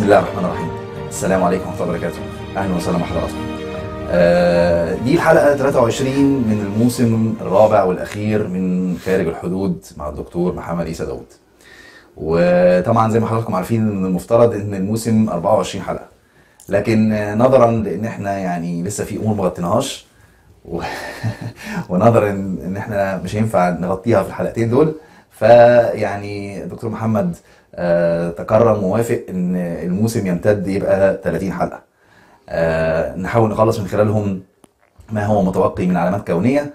بسم الله الرحمن الرحيم. السلام عليكم ورحمة الله وبركاته. أهلا وسهلا بحضراتكم آه، دي الحلقة 23 من الموسم الرابع والأخير من خارج الحدود مع الدكتور محمد عيسى داوود وطبعا زي ما حضراتكم عارفين إن المفترض إن الموسم 24 حلقة. لكن آه، نظرا لإن إحنا يعني لسه في أمور ما غطيناهاش و... ونظرا إن إحنا مش هينفع نغطيها في الحلقتين دول. فيعني دكتور محمد تكرم ووافق إن الموسم يمتد يبقى 30 حلقة. آه، نحاول نخلص من خلالهم ما هو متوقي من علامات كونية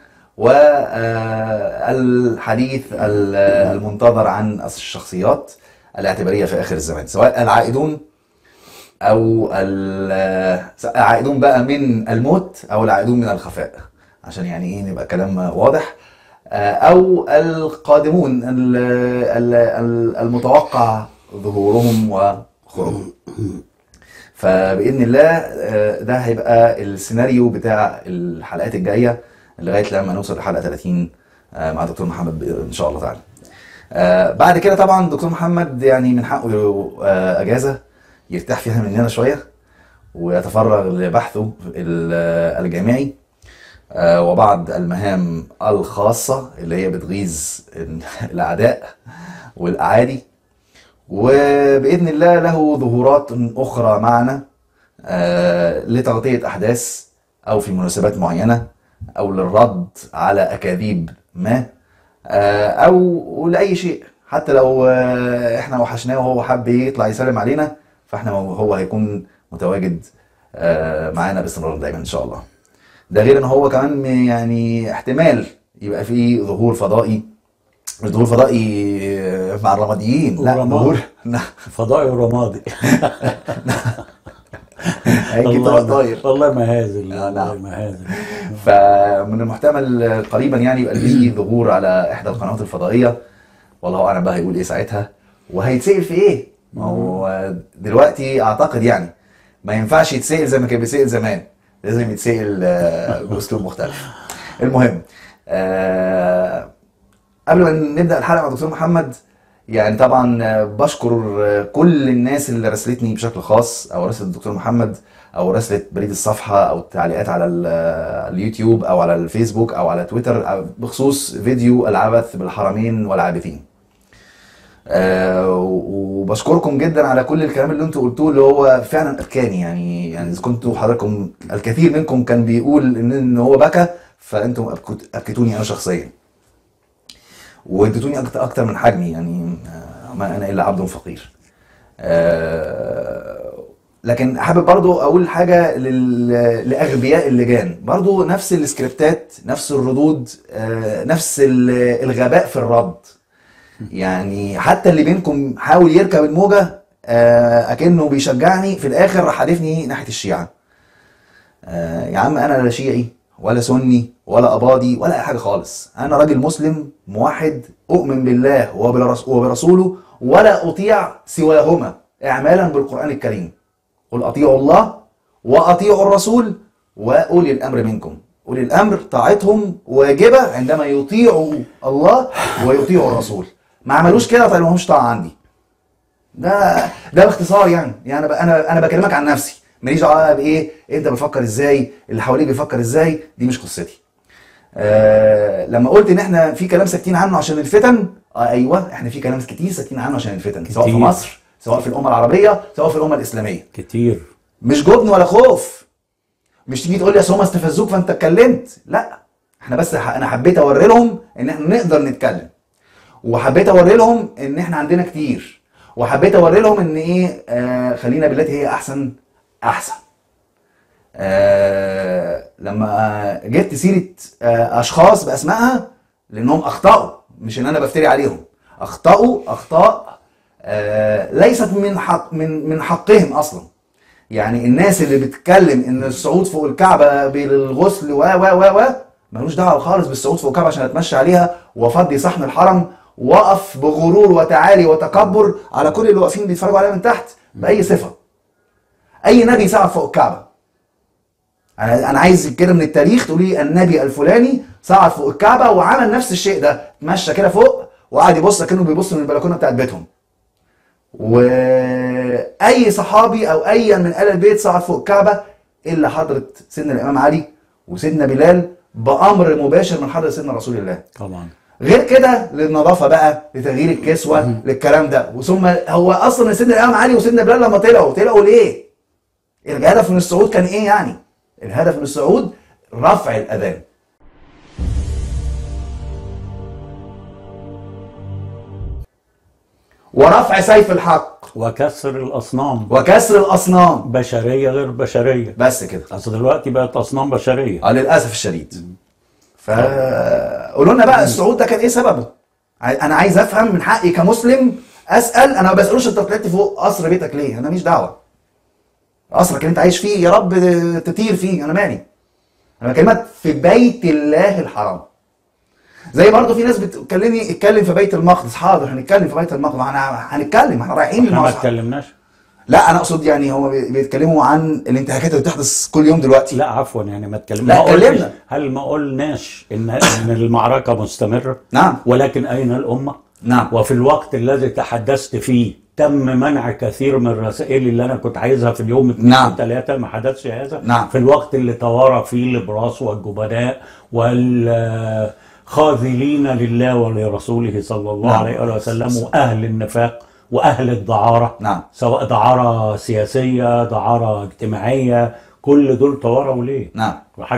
والحديث المنتظر عن الشخصيات الاعتبارية في آخر الزمان سواء العائدون أو ال- العائدون بقى من الموت أو العائدون من الخفاء. عشان يعني إيه نبقى كلام واضح. آه، أو القادمون ال- ال- ال- المتوقع ظهورهم وخروجهم. فبإذن الله آه، ده هيبقى السيناريو بتاع الحلقات الجاية لغاية لما نوصل لحلقة 30 آه، مع دكتور محمد إن شاء الله تعالى. بعد كده طبعا دكتور محمد يعني من حقه أجازة يرتاح فيها مننا شوية ويتفرغ لبحثه ال- الجامعي. وبعض المهام الخاصة اللي هي بتغيظ الأعداء والأعادي وبإذن الله له ظهورات أخرى معنا آه، لتغطية أحداث أو في مناسبات معينة أو للرد على أكاذيب ما آه، أو لأي شيء حتى لو آه، إحنا وحشناه وهو حب يطلع يسلم علينا فإحنا هو هيكون متواجد آه، معانا بإستمرار دايما إن شاء الله. ده غير إن هو كمان يعني احتمال يبقى فيه ظهور فضائي. مش ظهور فضائي آه، مع الرماديين. لا. ظهور فضائي ورمادي. هيجي طبق طاير. والله مهازل آه، والله نعم. مهازل فمن المحتمل قريبا يعني يبقى فيه ظهور على إحدى القنوات الفضائية. والله أعلم بقى هيقول إيه ساعتها. وهيتسأل في إيه؟ ما هو دلوقتي أعتقد يعني ما ينفعش يتسأل زي ما كان بيتسأل زمان. لازم يتسال آه، بأسلوب مختلف. المهم آه، قبل ما نبدأ الحلقة مع دكتور محمد يعني طبعا آه، بشكر كل الناس اللي راسلتني بشكل خاص أو راسلت الدكتور محمد أو راسلت بريد الصفحة أو التعليقات على ال- اليوتيوب أو على الفيسبوك أو على تويتر بخصوص فيديو العبث بالحرمين والعابثين. آه، وبشكركم جدا على كل الكلام اللي أنتوا قلتوه اللي هو فعلا ابكاني يعني يعني إذا كنتوا حضراتكم الكثير منكم كان بيقول ان إن هو بكى فأنتم ابكتوني أنا شخصيا. وإديتوني أكتر من حجمي يعني آه، ما أنا إلا عبد فقير. آه، لكن حابب برضو أقول حاجة لأغبياء اللجان. برضو نفس السكريبتات نفس الردود آه، نفس ال- الغباء في الرد. يعني حتى اللي بينكم حاول يركب الموجة آه، أكنه بيشجعني في الآخر راح حادفني ناحية الشيعة. آه، يا عم أنا لا شيعي ولا سني ولا أباضي ولا أي حاجة خالص. أنا راجل مسلم موحد أؤمن بالله وبرسوله ولا أطيع سواهما. اعمالا بالقرآن الكريم. قل أطيعوا الله وأطيعوا الرسول وأولي الأمر منكم. أولي الأمر طاعتهم واجبة عندما يطيعوا الله ويطيعوا الرسول. ما عملوش كده طيب ما همش طاعه عندي. ده ده باختصار يعني. يعني أنا أنا أنا بكلمك عن نفسي. ماليش دعوة بإيه أنت بتفكر إزاي اللي حواليك بيفكر إزاي دي مش قصتي. آه لما قلت إن إحنا في كلام ساكتين عنه عشان الفتن آه أيوه إحنا في كلام كتير ساكتين عنه عشان الفتن. سواء في كتير. مصر سواء في الأمة العربية سواء في الأمة الإسلامية. كتير. مش جبن ولا خوف. مش تيجي تقول لي اصل هم استفزوك فأنت اتكلمت. لا إحنا بس أنا حبيت أوري لهم إن إحنا نقدر نتكلم. وحبيت اوري لهم ان إحنا عندنا كتير. وحبيت اوري لهم ان إيه آه خلينا بالتي هي احسن احسن. آه لما جبت سيرة آه اشخاص باسمائها لانهم اخطأوا مش ان أنا بفتري عليهم. اخطأوا اخطاء آه ليست من حق من من حقهم أصلا. يعني الناس اللي بتتكلم ان الصعود فوق الكعبة بالغسل و و و و ملوش دعوة خالص بالصعود فوق الكعبة عشان اتمشى عليها وافضي صحن الحرم واقف بغرور وتعالي وتكبر على كل اللي واقفين بيتفرجوا عليا من تحت بأي صفة. أي نبي صعد فوق الكعبة. أنا أنا عايز كده من التاريخ تقول لي النبي الفلاني صعد فوق الكعبة وعمل نفس الشيء ده. اتمشى كده فوق وقعد يبص كأنه بيبص من البلكونة بتاعت بيتهم. وأي صحابي أو اي من آل البيت صعد فوق الكعبة إلا حضرة سيدنا الإمام علي وسيدنا بلال بأمر مباشر من حضرة سيدنا رسول الله. طبعا. غير كده للنظافة بقى لتغيير الكسوة للكلام ده. وثم هو أصلا سيدنا الإمام علي وسيدنا بلال لما طلعوا طلعوا ليه؟ الهدف من الصعود كان إيه يعني؟ الهدف من الصعود رفع الأذان. ورفع سيف الحق. وكسر الأصنام. وكسر الأصنام. بشرية غير بشرية. بس كده. أصل دلوقتي بقت أصنام بشرية. آه للأسف الشديد. فقولوا لنا بقى الصعود ده كان إيه سببه؟ أنا عايز أفهم من حقي كمسلم أسأل أنا ما بسألوش أنت طلعت فوق قصر بيتك ليه؟ أنا ماليش دعوة. قصرك اللي أنت عايش فيه يا رب تطير فيه أنا مالي. أنا بكلمك في بيت الله الحرام. زي برضه في ناس بتكلمني اتكلم في بيت المقدس حاضر هنتكلم في بيت المقدس إحنا هنتكلم إحنا رايحين إحنا ما اتكلمناش لا أنا أقصد يعني هو بي- بيتكلموا عن الانتهاكات اللي بتحدث كل يوم دلوقتي لا عفوا يعني ما اتكلمنا لا، اتكلمنا. هل ما قلناش ان إن المعركة مستمرة نعم ولكن أين الأمة نعم وفي الوقت الذي تحدثت فيه تم منع كثير من الرسائل اللي أنا كنت عايزها في اليوم اثنين نعم. وثلاثة ما حدثش هذا نعم. في الوقت اللي توارى فيه الإبراس والجبناء والخاذلين لله ولرسوله صلى الله نعم. عليه وسلم وأهل النفاق وأهل الدعارة. نعم. سواء دعارة سياسية دعارة اجتماعية كل دول تواروا ليه؟ نعم.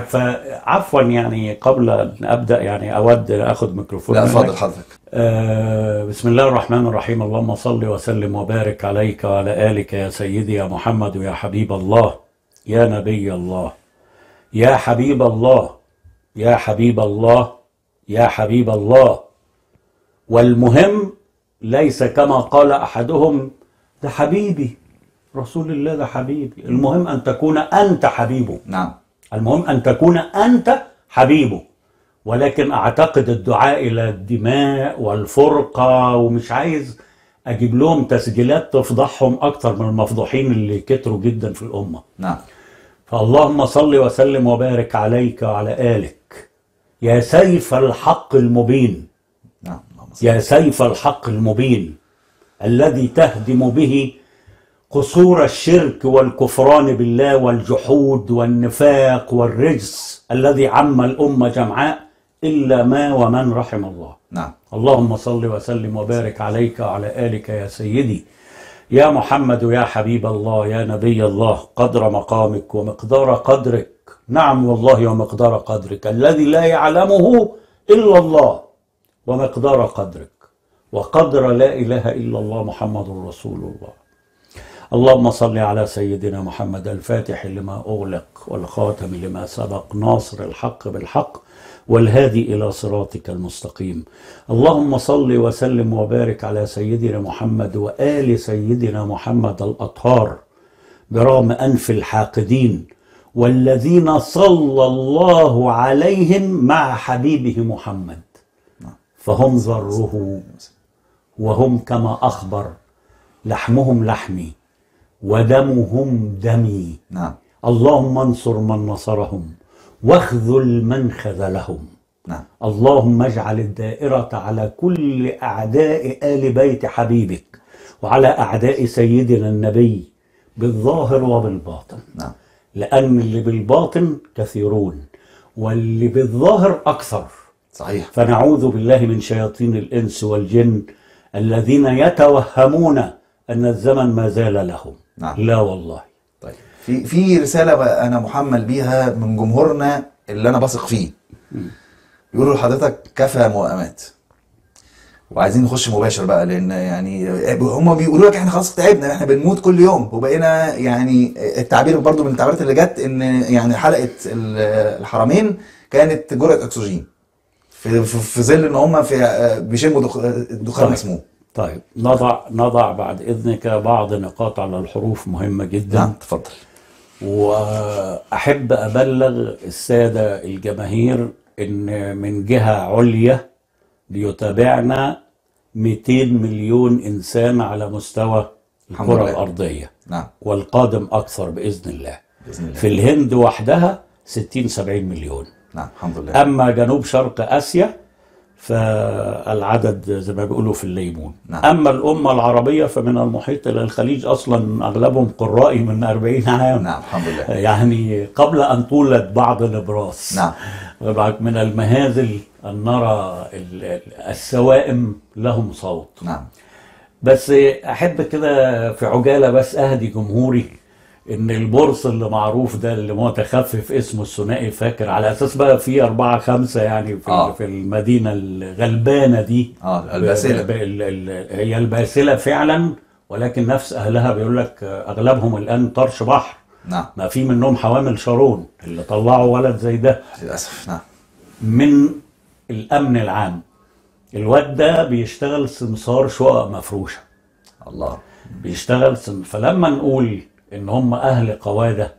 فعفوا يعني قبل أن أبدأ يعني أود أخذ ميكروفون لا. اتفضل حضرتك. آه، بسم الله الرحمن الرحيم. اللهم صل وسلم وبارك عليك وعلى آلك يا سيدي يا محمد يا حبيب الله. يا نبي الله. يا حبيب الله. يا حبيب الله. يا حبيب الله. والمهم ليس كما قال أحدهم ده حبيبي رسول الله ده حبيبي. المهم أن تكون أنت حبيبه. نعم. المهم أن تكون أنت حبيبه. ولكن أعتقد الدعاء إلى الدماء والفرقة ومش عايز أجيب لهم تسجيلات تفضحهم أكتر من المفضوحين اللي كتروا جدا في الأمة. نعم. فاللهم صل وسلم وبارك عليك وعلى آلك. يا سيف الحق المبين. يا سيف الحق المبين الذي تهدم به قصور الشرك والكفران بالله والجحود والنفاق والرجس الذي عم الأمة جمعاء إلا ما ومن رحم الله. نعم. اللهم صل وسلم وبارك عليك وعلى آلك يا سيدي. يا محمد يا حبيب الله يا نبي الله قدر مقامك ومقدار قدرك. نعم والله ومقدار قدرك. الذي لا يعلمه إلا الله. ومقدار قدرك. وقدر لا إله إلا الله محمد رسول الله. اللهم صل على سيدنا محمد الفاتح لما أغلق والخاتم لما سبق ناصر الحق بالحق والهادي إلى صراطك المستقيم. اللهم صل وسلم وبارك على سيدنا محمد وآل سيدنا محمد الأطهار برغم أنف الحاقدين والذين صلى الله عليهم مع حبيبه محمد. فهم ذره وهم كما أخبر لحمهم لحمي ودمهم دمي. نعم. اللهم انصر من نصرهم واخذل من خذلهم. نعم. اللهم اجعل الدائرة على كل أعداء آل بيت حبيبك وعلى أعداء سيدنا النبي بالظاهر وبالباطن. نعم. لأن اللي بالباطن كثيرون واللي بالظاهر أكثر. صحيح. فنعوذ بالله من شياطين الإنس والجن الذين يتوهمون أن الزمن ما زال لهم. نعم. لا والله. طيب. في في رسالة بقى أنا محمل بيها من جمهورنا اللي أنا بثق فيه. بيقولوا لحضرتك كفى موائمات وعايزين نخش مباشر بقى لأن يعني هم بيقولوا لك إحنا خلاص تعبنا إحنا بنموت كل يوم. وبقينا يعني التعبير برضو من التعبيرات اللي جت إن يعني حلقة ال- الحرمين كانت جرعة أكسجين. في في, ظل إن هم في بيشموا دخ- دخان طيب. مسموم. طيب. نضع نضع بعد إذنك بعض نقاط على الحروف مهمة جدا. نعم تفضل. وأحب أبلغ السادة الجماهير إن من جهة عليا بيتابعنا 200 مليون إنسان على مستوى الحمد الكرة لله. الأرضية. نعم. والقادم أكثر بإذن الله. بإذن الله. في الهند وحدها 60 70 مليون. نعم الحمد لله. أما جنوب شرق آسيا فالعدد زي ما بيقولوا في الليمون. نعم. أما الأمة العربية فمن المحيط إلى الخليج أصلا أغلبهم قرائي من 40 عام. نعم الحمد لله. يعني قبل أن تولد بعض الإبراس نعم. من المهازل أن نرى ال- ال- السوائم لهم صوت. نعم. بس أحب كده في عجالة بس أهدي جمهوري إن البورص اللي معروف ده اللي متخفف اسمه الثنائي فاكر على أساس بقى في أربعة خمسة يعني في, آه. في المدينة الغلبانة دي. آه الباسلة. ب- ال- ال- هي الباسلة فعلا ولكن نفس أهلها بيقول لك أغلبهم الآن طرش بحر. نعم. ما في منهم حوامل شارون اللي طلعوا ولد زي ده. للأسف نعم. من الأمن العام. الواد ده بيشتغل سمسار شقق مفروشة. الله. بيشتغل سن فلما نقول إن هم أهل قوادة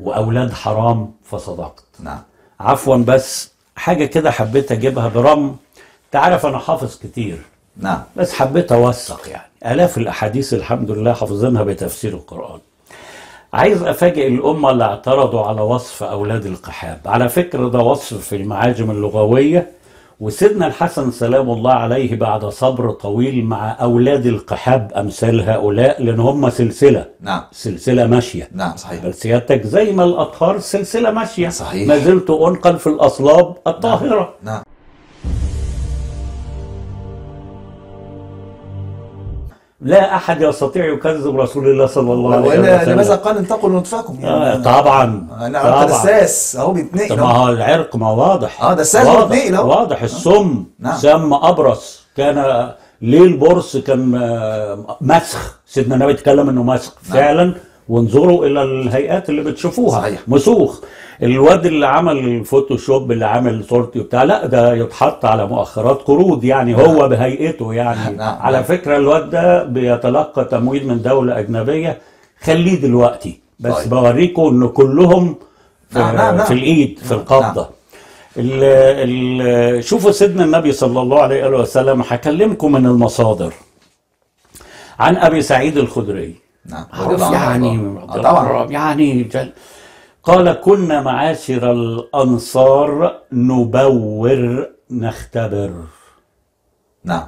وأولاد حرام فصدقت. نعم. عفوا بس حاجة كده حبيت أجيبها برم. تعرف أنا حافظ كتير. نعم. بس حبيت أوثق يعني. آلاف الأحاديث الحمد لله حافظينها بتفسير القرآن. عايز أفاجئ الأمة اللي اعترضوا على وصف أولاد القحاب. على فكرة ده وصف في المعاجم اللغوية. وسيدنا الحسن سلام الله عليه بعد صبر طويل مع أولاد القحاب أمثال هؤلاء لأن هم سلسلة. نعم. سلسلة ماشية. نعم صحيح. بل سيادتك زي ما الأطهار سلسلة ماشية. صحيح. ما زلت أنقل في الأصلاب الطاهرة. نعم لا أحد يستطيع يكذب رسول الله صلى الله عليه وإلا وسلم. لماذا قال انتقلوا نطفاكم آه، طبعا. أنا عرفت طبعا. دساس أهو بيتنقل. ما. هو العرق ما واضح. آه، ده واضح بيتنقل أهو. واضح. السم نعم. سم أبرص. كان ليه البرص كان آه، مسخ. سيدنا النبي اتكلم إنه مسخ. فعلا وانظروا إلى الهيئات اللي بتشوفوها. صحيح. مسوخ. الواد اللي عمل الفوتوشوب اللي عمل صورتي وبتاع لا ده يتحط على مؤخرات قروض يعني هو بهيئته يعني. نعم، على نعم. فكرة الواد ده بيتلقى تمويل من دولة أجنبية خليه دلوقتي. بس طيب. بوريكم إن كلهم في, نعم، نعم، نعم. في الإيد في نعم، القبضة. ال ال شوفوا سيدنا النبي صلى الله عليه وسلم هكلمكم من المصادر. عن أبي سعيد الخدري. نعم معروف يعني آه، طبعا. يعني جل. قال كنا معاشر الأنصار نبور نختبر. نعم.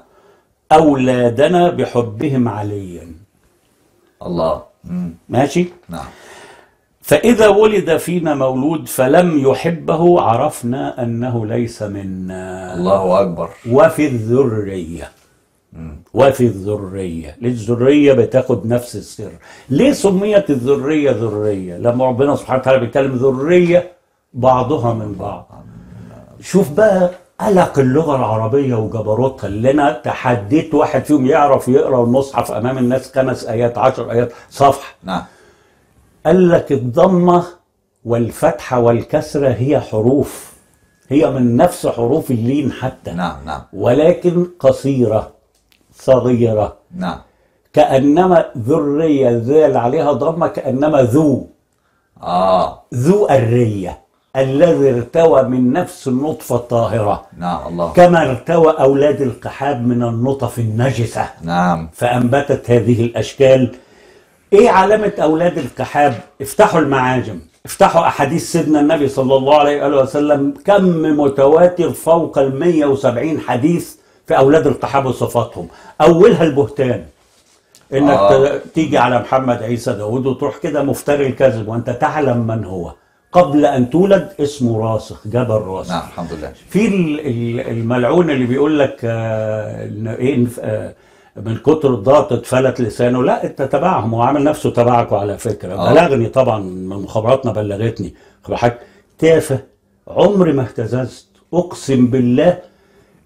أولادنا بحبهم عليا. الله. مم. ماشي؟ نعم. فإذا ولد فينا مولود فلم يحبه عرفنا أنه ليس منا. الله أكبر. وفي الذرية. وفي الذرية. الذرية بتاخد نفس السر. ليه سميت الذرية ذرية؟ لما ربنا سبحانه وتعالى بيتكلم ذرية بعضها من بعض. شوف بقى قلق اللغة العربية وجبروتها اللي أنا تحديت واحد فيهم يعرف يقرأ المصحف أمام الناس خمس آيات عشر آيات صفحة. نعم. قال لك الضمة والفتحة والكسرة هي حروف. هي من نفس حروف اللين حتى. نعم نعم. ولكن قصيرة. صغيرة. نعم. كأنما ذرية ذال عليها ضمة كأنما ذو. آه. ذو الرية الذي ارتوى من نفس النطفة الطاهرة. نعم الله. كما ارتوى أولاد القحاب من النطف النجسة. نعم. فأنبتت هذه الأشكال. إيه علامة أولاد القحاب؟ افتحوا المعاجم. افتحوا أحاديث سيدنا النبي صلى الله عليه وآله وسلم. كم متواتر فوق ال 170 حديث في أولاد القحاب وصفاتهم أولها البهتان. إنك آه. تيجي على محمد عيسى داود وتروح كده مفتري الكذب وأنت تعلم من هو. قبل أن تولد اسمه راسخ جبل راسخ. نعم الحمد لله. في ال- ال- الملعون اللي بيقول لك آه، إن إيه آه، من كتر الضغط اتفلت لسانه. لا أنت تبعهم هو عامل نفسه تبعكم على فكرة. آه. بلغني طبعا من مخابراتنا بلغتني. تافه عمري ما اهتززت. أقسم بالله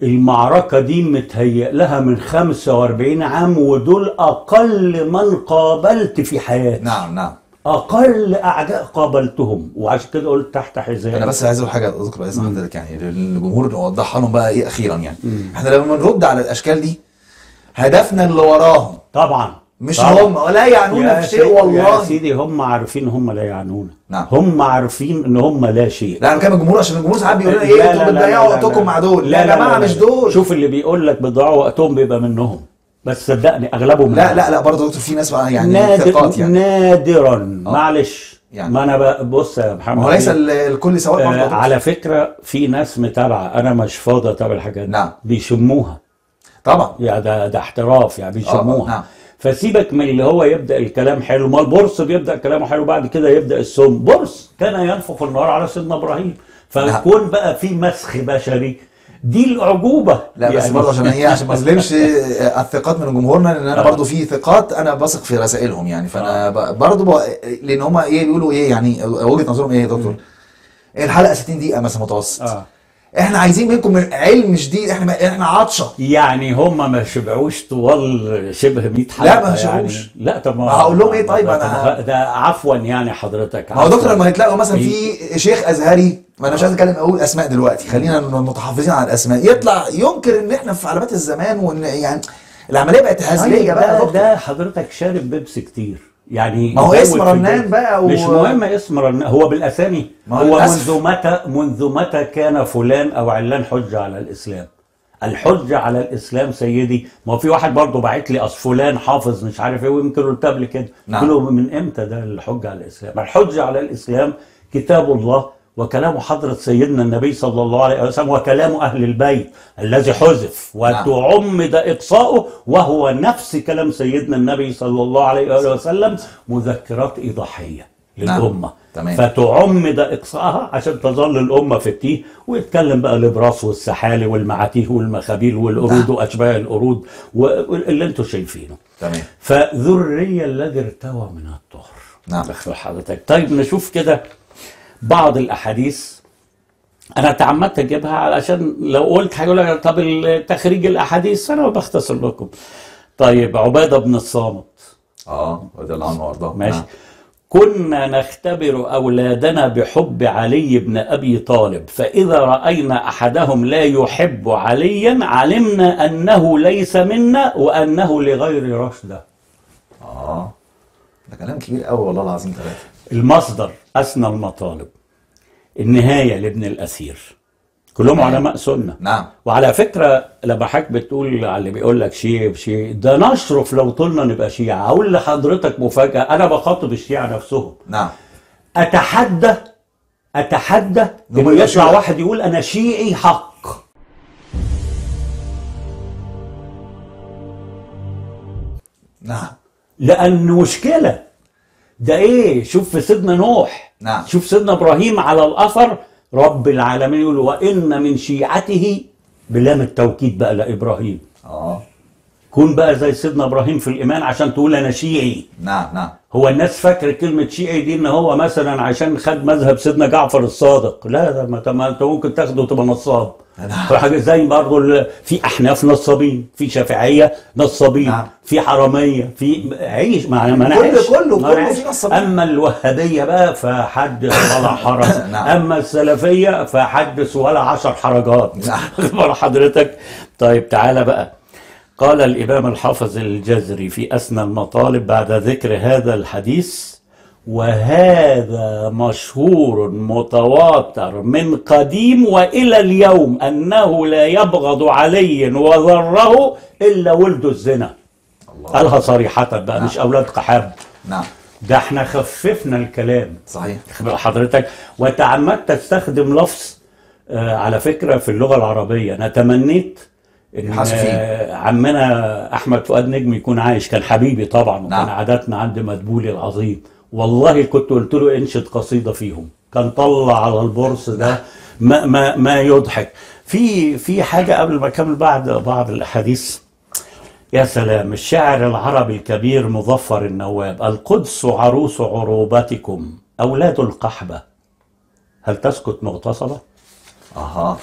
المعركة دي متهيأ لها من 45 عام ودول أقل من قابلت في حياتي. نعم نعم. أقل أعداء قابلتهم. وعشان كده قلت تحت حزام. أنا بس عايز أقول حاجة أذكر باذن حضرتك يعني للجمهور نوضحها لهم بقى إيه أخيرا يعني. إحنا لما بنرد على الأشكال دي هدفنا اللي وراهم. طبعا. مش طبعا. هم ولا يعنونا يا في شيء يا والله سيدي هم عارفين هم لا يعنون نعم. هم عارفين إن هم لا شيء لا أنا بكلم الجمهور عشان الجمهور ساعات بيقول لنا لا- إيه لا- أنتوا لا- بتضيعوا لا- وقتكم لا. مع دول لا لا يا لا جماعة لا مش لا. دول شوف اللي بيقول لك بيضيعوا وقتهم بيبقى منهم بس صدقني أغلبهم لا. لا لا برضه دكتور في ناس يعني نادر ثقات يعني نادرا معلش يعني ما أنا بص يا محمد هو ليس ال- الكل سواء يا آه. على فكرة في ناس متابعة أنا مش فاضي أتابع الحاجات دي نعم. بيشموها طبعا يعني ده ده احتراف يعني بيشموها نعم. فسيبك من اللي هو يبدأ الكلام حلو ما البرص بيبدأ كلامه حلو بعد كده يبدأ السم برص كان ينفخ النار على سيدنا إبراهيم فكون بقى في مسخ بشري دي الاعجوبه لا بس يعني- برضه عشان هي عشان ما أظلمش الثقات من جمهورنا لأن أنا آه. برضه في ثقات أنا بثق في رسائلهم يعني فأنا ب- برضه. لأن هم إيه بيقولوا إيه يعني وجهة نظرهم إيه يا دكتور؟ الحلقة 60 دقيقة مثلا متوسط آه. إحنا عايزين منكم علم شديد إحنا إحنا عطشة يعني هم ما شبعوش طوال شبه 100 حلقة لا، ما يعني. شبعوش. لا طب ما هقول لهم إيه طيب؟ أنا- ده عفوا يعني حضرتك ما هو دكتور. لما هتلاقوا مثلا في شيخ أزهري ما أنا مش عايز أتكلم أقول أسماء دلوقتي خلينا متحفظين على الأسماء يطلع ينكر إن إحنا في علامات الزمان وإن يعني العملية بقت هزلية طيب بقى ده, ده حضرتك شارب بيبسي كتير يعني ما هو اسم رنان. بقى و- مش مهم اسم رنان هو بالأسامي ما هو. منذ متى منذ متى كان فلان أو علان حجة على الإسلام الحجة على الإسلام سيدي ما في واحد برضه باعت لي أصل فلان حافظ مش عارف إيه ويمكن قلت قبل كده نعم. قلت له من إمتى ده الحجة على الإسلام الحجة على الإسلام كتاب الله وكلام حضرة سيدنا النبي صلى الله عليه وسلم وكلام أهل البيت الذي حذف وتعمد إقصاؤه وهو نفس كلام سيدنا النبي صلى الله عليه وسلم مذكرات إيضاحية نعم. للأمة تمام. فتعمد إقصاءها عشان تظل الأمة في التيه ويتكلم بقى الإبراس والسحالي والمعاتيه والمخابيل والقرود نعم. وأشباه القرود واللي أنتم شايفينه تمام فذرية الذي ارتوى من الطهر نعم. حضرتك طيب نشوف كده بعض الأحاديث. أنا تعمدت أجيبها علشان لو قلت هيقول لك طب تخريج الأحاديث أنا بختصر لكم. طيب عبادة بن الصامت. آه رضي الله عنه وأرضاه. ماشي. نعم. كنا نختبر أولادنا بحب علي بن أبي طالب فإذا رأينا أحدهم لا يحب عليا علمنا أنه ليس منا وأنه لغير رشدة. آه ده كلام كبير قوي والله العظيم ثلاثة المصدر أسنى المطالب. النهاية لابن الأثير كلهم تمام. علماء سنة. نعم. وعلى فكرة لما حضرتك بتقول على اللي بيقول لك شيعي بشيعي ده نشرف لو طولنا نبقى شيعة. أقول لحضرتك مفاجأة أنا بخاطب الشيعة نفسهم. نعم. أتحدى أتحدى إنه يطلع. واحد يقول أنا شيعي حق. نعم. لأن مشكلة ده إيه؟ شوف في سيدنا نوح. نعم. شوف سيدنا إبراهيم على الأثر. رب العالمين يقول وإن من شيعته بلام التوكيد بقى لإبراهيم. آه. كون بقى زي سيدنا إبراهيم في الإيمان عشان تقول أنا شيعي نعم نعم هو الناس فاكر كلمة شيعي دي إن هو مثلا عشان خد مذهب سيدنا جعفر الصادق لا ده ما أنت ممكن تاخده وتبقى نصاب نعم. فحاجة زي برضه في أحناف نصابين في شافعية نصابين نعم. في حرامية في عيش ما ما أنا. كله- كله نصابين. أما الوهابية بقى فحدث ولا حرج نعم. أما السلفية فحدث ولا عشر حرجات نعم. حضرتك طيب تعالى بقى قال الإمام الحافظ الجزري في أسنى المطالب بعد ذكر هذا الحديث وهذا مشهور متواتر من قديم وإلى اليوم أنه لا يبغض علي وذره إلا ولد الزنا. الله. قالها صريحة بقى مش أولاد قحاب. نعم. ده إحنا خففنا الكلام. صحيح. حضرتك. وتعمدت تستخدم لفظ آه، على فكرة في اللغة العربية. أنا تمنيت يبحثوا فيه. عمنا أحمد فؤاد نجم يكون عايش كان حبيبي طبعا وكان نعم. عاداتنا عند مدبولي العظيم. والله كنت قلت له انشد قصيدة فيهم. كان طلع على البورس ده ما ما ما يضحك. في في حاجة قبل ما أكمل بعد بعض الأحاديث. يا سلام الشاعر العربي الكبير مظفر النواب القدس عروس عروبتكم أولاد القحبة. هل تسكت مغتصبة؟ أها.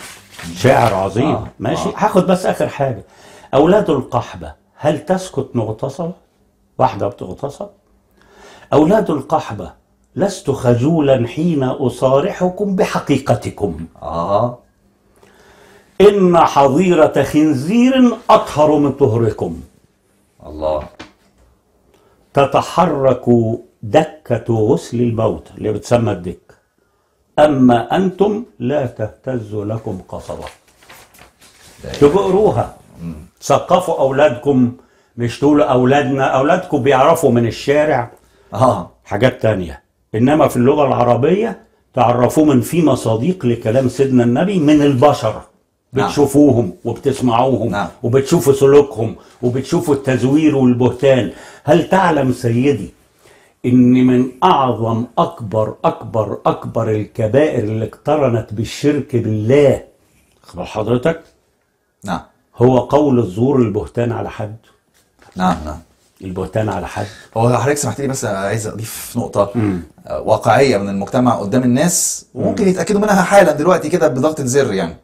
شاعر عظيم. آه، ماشي. آه. هاخد بس آخر حاجة. أولاد القحبة هل تسكت مغتصبة؟ واحدة بتغتصب؟ أولاد القحبة لست خجولا حين أصارحكم بحقيقتكم. آه. إن حظيرة خنزير أطهر من طهركم. الله. تتحرك دكة غسل الموت اللي بتسمى الدك أما أنتم لا تهتز لكم قصبة. تبقوا اقروها ثقفوا أولادكم مش تقولوا أولادنا أولادكم بيعرفوا من الشارع آه. حاجات تانية. إنما في اللغة العربية تعرفوا من في مصادق لكلام سيدنا النبي من البشر. نعم. بتشوفوهم وبتسمعوهم نعم. وبتشوفوا سلوكهم وبتشوفوا التزوير والبهتان. هل تعلم سيدي إن من أعظم أكبر أكبر أكبر الكبائر اللي اقترنت بالشرك بالله. خبر حضرتك؟ نعم. هو قول الزور البهتان على حد. نعم نعم. البهتان على حد. هو حضرتك سمحت لي بس عايز أضيف نقطة آه، واقعية من المجتمع قدام الناس وممكن يتأكدوا منها حالا دلوقتي كده بضغطه زر يعني.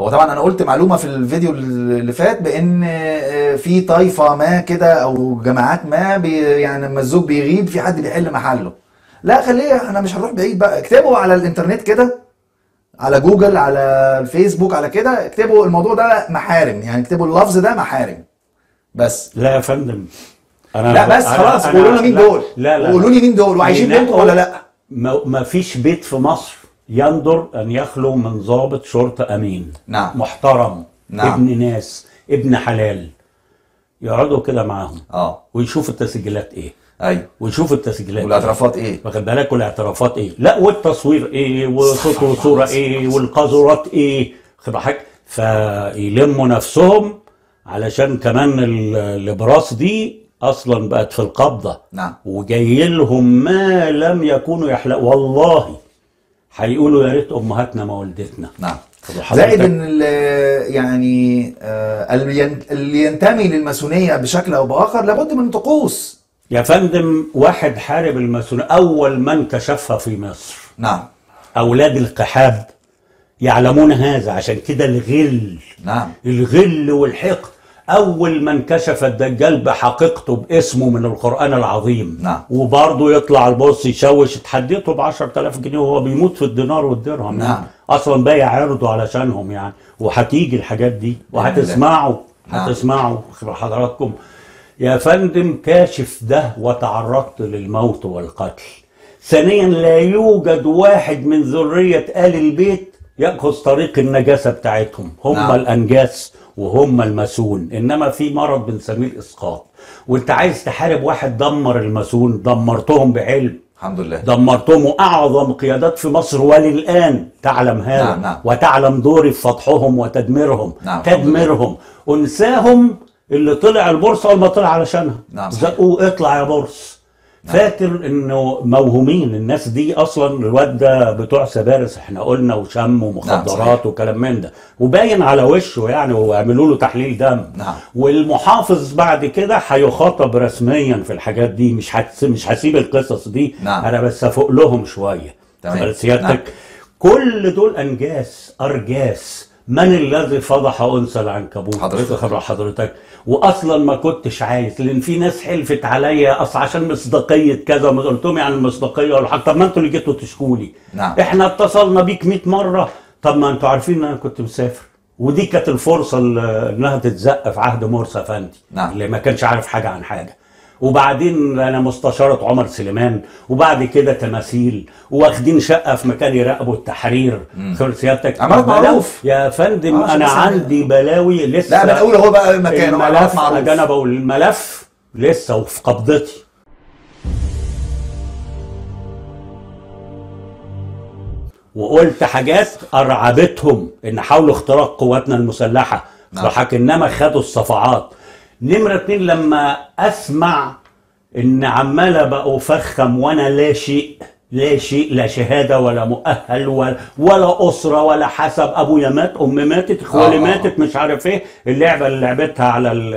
هو طبعا أنا قلت معلومة في الفيديو اللي فات بإن آه، في طائفه ما كده أو جماعات ما بي يعني لما الزوج بيغيب في حد بيحل محله. لا خليه إحنا مش هنروح بعيد بقى. اكتبوا على الإنترنت كده على جوجل على الفيسبوك على كده اكتبوا الموضوع ده محارم. يعني اكتبوا اللفظ ده محارم. بس. لا يا فندم. أنا لا بس خلاص قولوا لنا مين دول. لا لا قولوا لي مين دول وعايشين بينكم ولا لا؟ ما فيش بيت في مصر. يندر أن يخلو من ضابط شرطة أمين. نعم. محترم. نعم. ابن ناس. ابن حلال. يقعدوا كده معاهم. آه. ويشوفوا التسجيلات إيه. أيوه ويشوفوا التسجيلات إيه. والاعترافات إيه. واخد بالك؟ والاعترافات إيه. لا والتصوير إيه وصوت وصورة إيه والقاذورات إيه. واخد بالك؟ فيلموا نفسهم علشان كمان ال- الابراس دي أصلا بقت في القبضة. نعم. وجاي لهم ما لم يكونوا يحلقوا والله. هيقولوا يا ريت أمهاتنا ما ولدتنا نعم. زائد إن يعني آه، اللي ينتمي للماسونية بشكل أو بآخر لابد من طقوس. يا فندم واحد حارب الماسونية أول من كشفها في مصر. نعم. أولاد القحاب يعلمون هذا عشان كده الغل. نعم. الغل والحقد. أول من كشف الدجال بحقيقته باسمه من القرآن العظيم نعم. وبرضه يطلع البص يشوش اتحديته ب 10000 جنيه وهو بيموت في الدينار والدرهم نعم. يعني. أصلا بايع عرضه علشانهم يعني وهتيجي الحاجات دي وهتسمعوا نعم. هتسمعوا خبر حضراتكم يا فندم كاشف ده وتعرضت للموت والقتل ثانيا لا يوجد واحد من ذرية آل البيت يأخذ طريق النجاسة بتاعتهم هم نعم. نعم. الأنجاس وهم الماسون. إنما في مرض بنسميه الإسقاط. وأنت عايز تحارب واحد دمر الماسون دمرتهم بعلم. الحمد لله. دمرتهم وأعظم قيادات في مصر وللآن. تعلم هذا. نعم، نعم. وتعلم دوري في فتحهم وتدميرهم. نعم، تدميرهم. أنساهم اللي طلع البورصة اول ما طلع علشانها. نعم،. زقوه اطلع يا بورص. فاكر إنه موهومين الناس دي أصلا الواد ده بتوع سبارس إحنا قلنا وشم نعم، ومخدرات. وكلام من ده وباين على وشه يعني ويعملوا له تحليل دم نعم. والمحافظ بعد كده هيخاطب رسميا في الحاجات دي مش هتس... مش هسيب القصص دي نعم. أنا بس أفوق لهم شوية تمام. سيادتك نعم. كل دول أنجاس أرجاس من الذي فضح أنثى العنكبوت؟ حضرتك. خبر حضرتك. واصلا ما كنتش عايز لأن في ناس حلفت عليا أصل عشان مصداقية كذا ما قلت لهم يعني المصداقية ولا حاجة. طب ما أنتوا اللي جيتوا تشكوا لي. نعم. إحنا اتصلنا بيك 100 مرة. طب ما أنتوا عارفين إن أنا كنت مسافر. ودي كانت الفرصة اللي- إنها تتزق في عهد مرسى افندي نعم. اللي ما كانش عارف حاجة عن حاجة. وبعدين أنا مستشارة عمر سليمان وبعد كده تماثيل واخدين شقة في مكان يراقبوا التحرير سيادتك. عمارات بلاوي- معروف. يا فندم أنا عندي بلاوي لسه. لا بنقول هو بقى عمارات الملف معروف. أنا بقول الملف لسه وفي قبضتي. وقلت حاجات أرعبتهم إن حاولوا اختراق قواتنا المسلحة. نعم. ضحك إنما خدوا الصفعات. نمرة اتنين لما أسمع إن عماله بقوا فخم وأنا لا شيء لا شيء لا شهادة ولا مؤهل ولا, ولا أسرة ولا حسب أبويا مات أمي ماتت إخوالي آه،. ماتت مش عارف إيه اللعبة اللي لعبتها على ال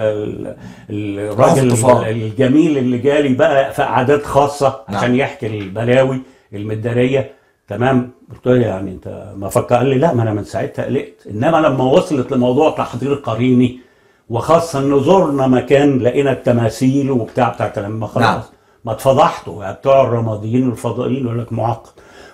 ال الراجل. الجميل اللي جالي بقى في أعداد خاصة نعم. عشان يحكي البلاوي المدارية تمام قلت له يعني أنت ما فكر قال لي لا ما أنا من ساعتها قلقت إنما لما وصلت لموضوع تحضير قريني وخاصة ان زرنا مكان لقينا التماثيل وبتاع بتاع لما خلاص. نعم. ما اتفضحتوا. يا بتوع الرماديين والفضائيين يقول لك معقد.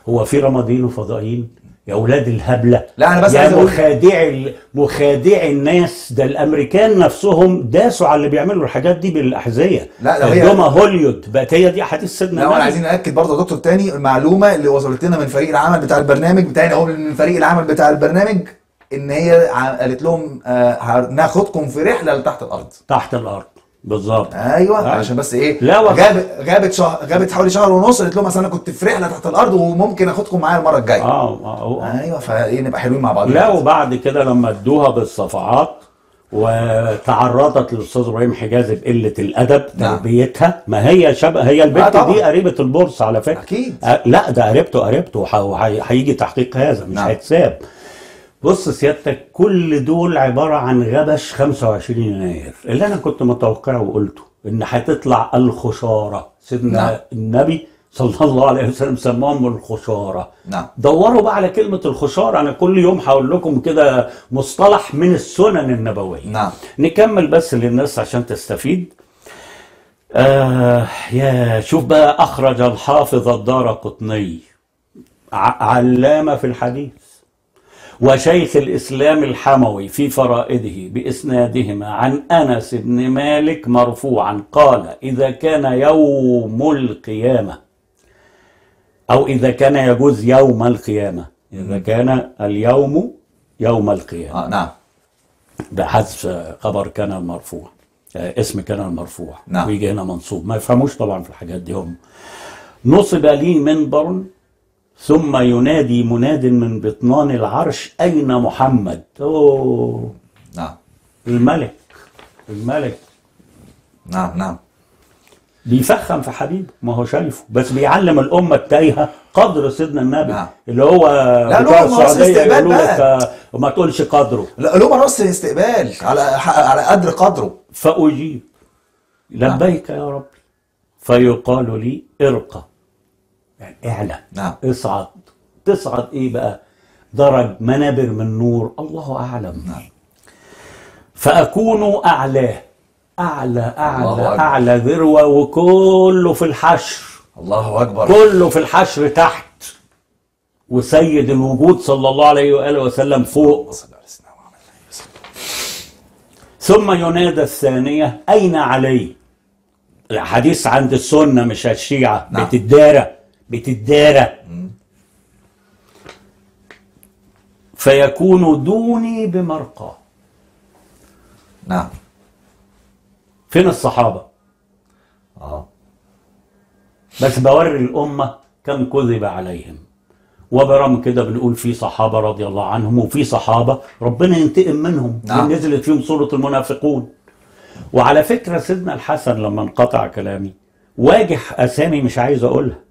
هو في رماديين وفضائيين؟ يا أولاد الهبلة. لا، أنا بس يا مخادعي ال- مخادعي الناس. ده الأمريكان نفسهم داسوا على اللي بيعملوا الحاجات دي بالأحذية. لا، لو هي- هوليود. بقت هي دي أحاديث سيدنا لا النبي. عايزين نأكد برضه يا دكتور تاني المعلومة اللي وصلت لنا من فريق العمل بتاع البرنامج. بتاعنا اهو من فريق العمل بتاع البرنامج. إن هي قالت لهم آه، هناخدكم في رحلة لتحت الأرض تحت الأرض بالظبط أيوه أيوة. عشان بس إيه لا وقت- غابت غابت شهر غابت حوالي شهر ونص قلت لهم أصل أنا كنت في رحلة تحت الأرض وممكن أخدكم معايا المرة الجاية آه آه، هو- أيوه فإيه نبقى حلوين مع بعض لا وبعد كده لما ادوها بالصفعات وتعرضت للأستاذ إبراهيم حجازي بقله الأدب نعم. تربيتها ما هي شبه هي آه البنت. دي قريبة البورصة على فكرة أكيد. آه لا ده قريبته قريبته وح- وهي- هيجي تحقيق هذا مش نعم. هيتساب بص سيادتك كل دول عبارة عن غبش 25 يناير. اللي أنا كنت متوقعه وقلته إن هتطلع الخشاره سيدنا نعم. النبي صلى الله عليه وسلم سماهم الخشاره نعم. دوروا بقى على كلمة الخشار أنا كل يوم هقول لكم كده مصطلح من السنن النبوية. نعم. نكمل بس للناس عشان تستفيد. آه يا شوف بقى أخرج الحافظ الدار قطني علامة في الحديث. وشيخ الإسلام الحموي في فرائده بإسنادهما عن أنس بن مالك مرفوعا قال إذا كان يوم القيامة أو إذا كان يجوز يوم القيامة إذا كان اليوم يوم القيامة. آه نعم. ده حذف خبر كان المرفوع آه، اسم كان المرفوع نعم. ويجي هنا منصوب. ما يفهموش طبعا في الحاجات دي هم. نصب لي منبر ثم ينادي مناد من بطنان العرش أين محمد؟ أوه. نعم. الملك الملك. نعم نعم. بيفخم في حبيبه ما هو شايفه بس بيعلم الأمة التايهة قدر سيدنا النبي نعم. اللي هو لا، مراسم السعودية يقولوا لك بقى. وما تقولش قدره. لا له مراسم استقبال على على قدر قدره. فأجيب لبيك يا رب فيقال لي ارقى. يعني اعلى. نعم. اصعد. تصعد إيه بقى؟ درج منابر من نور. الله أعلم. نعم. فاكون اعلاه أعلى أعلى. أعلى ذروة وكله في الحشر. الله أكبر. كله في الحشر تحت. وسيد الوجود صلى الله عليه وآله وسلم فوق. ثم ينادى الثانية أين علي؟ الحديث عند السنة مش الشيعة نعم. بتدارى. بتدارى. فيكون دوني بمرقى. نعم. فين الصحابة؟ آه. بس بوري الأمة كم كذب عليهم. وبرغم كده بنقول في صحابة رضي الله عنهم وفي صحابة ربنا ينتقم منهم. نعم. نزلت فيهم سورة المنافقون. وعلى فكرة سيدنا الحسن لما انقطع كلامي واجه أسامي مش عايز أقولها.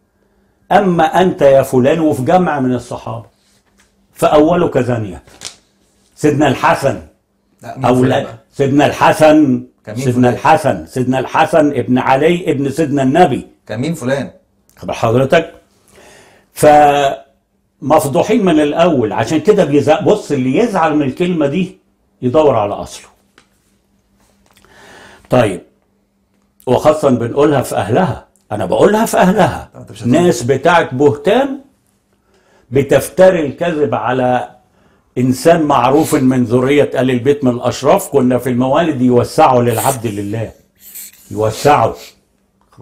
أما أنت يا فلان وفي جمع من الصحابة فأولك زانية سيدنا الحسن. لا، مين أو فلان لا بقى؟ سيدنا الحسن. سيدنا؟ الحسن. سيدنا الحسن ابن علي ابن سيدنا النبي. كان مين فلان؟ حضرتك. فمفضوحين من الأول. عشان كده بيزعل بص اللي يزعل من الكلمة دي يدور على أصله. طيب وخاصة بنقولها في أهلها. أنا بقولها في هتقول. ناس بتاعت بهتان بتفتري الكذب على إنسان معروف من ذرية آل البيت من الأشراف. كنا في الموالد يوسعوا للعبد لله. يوسعوا.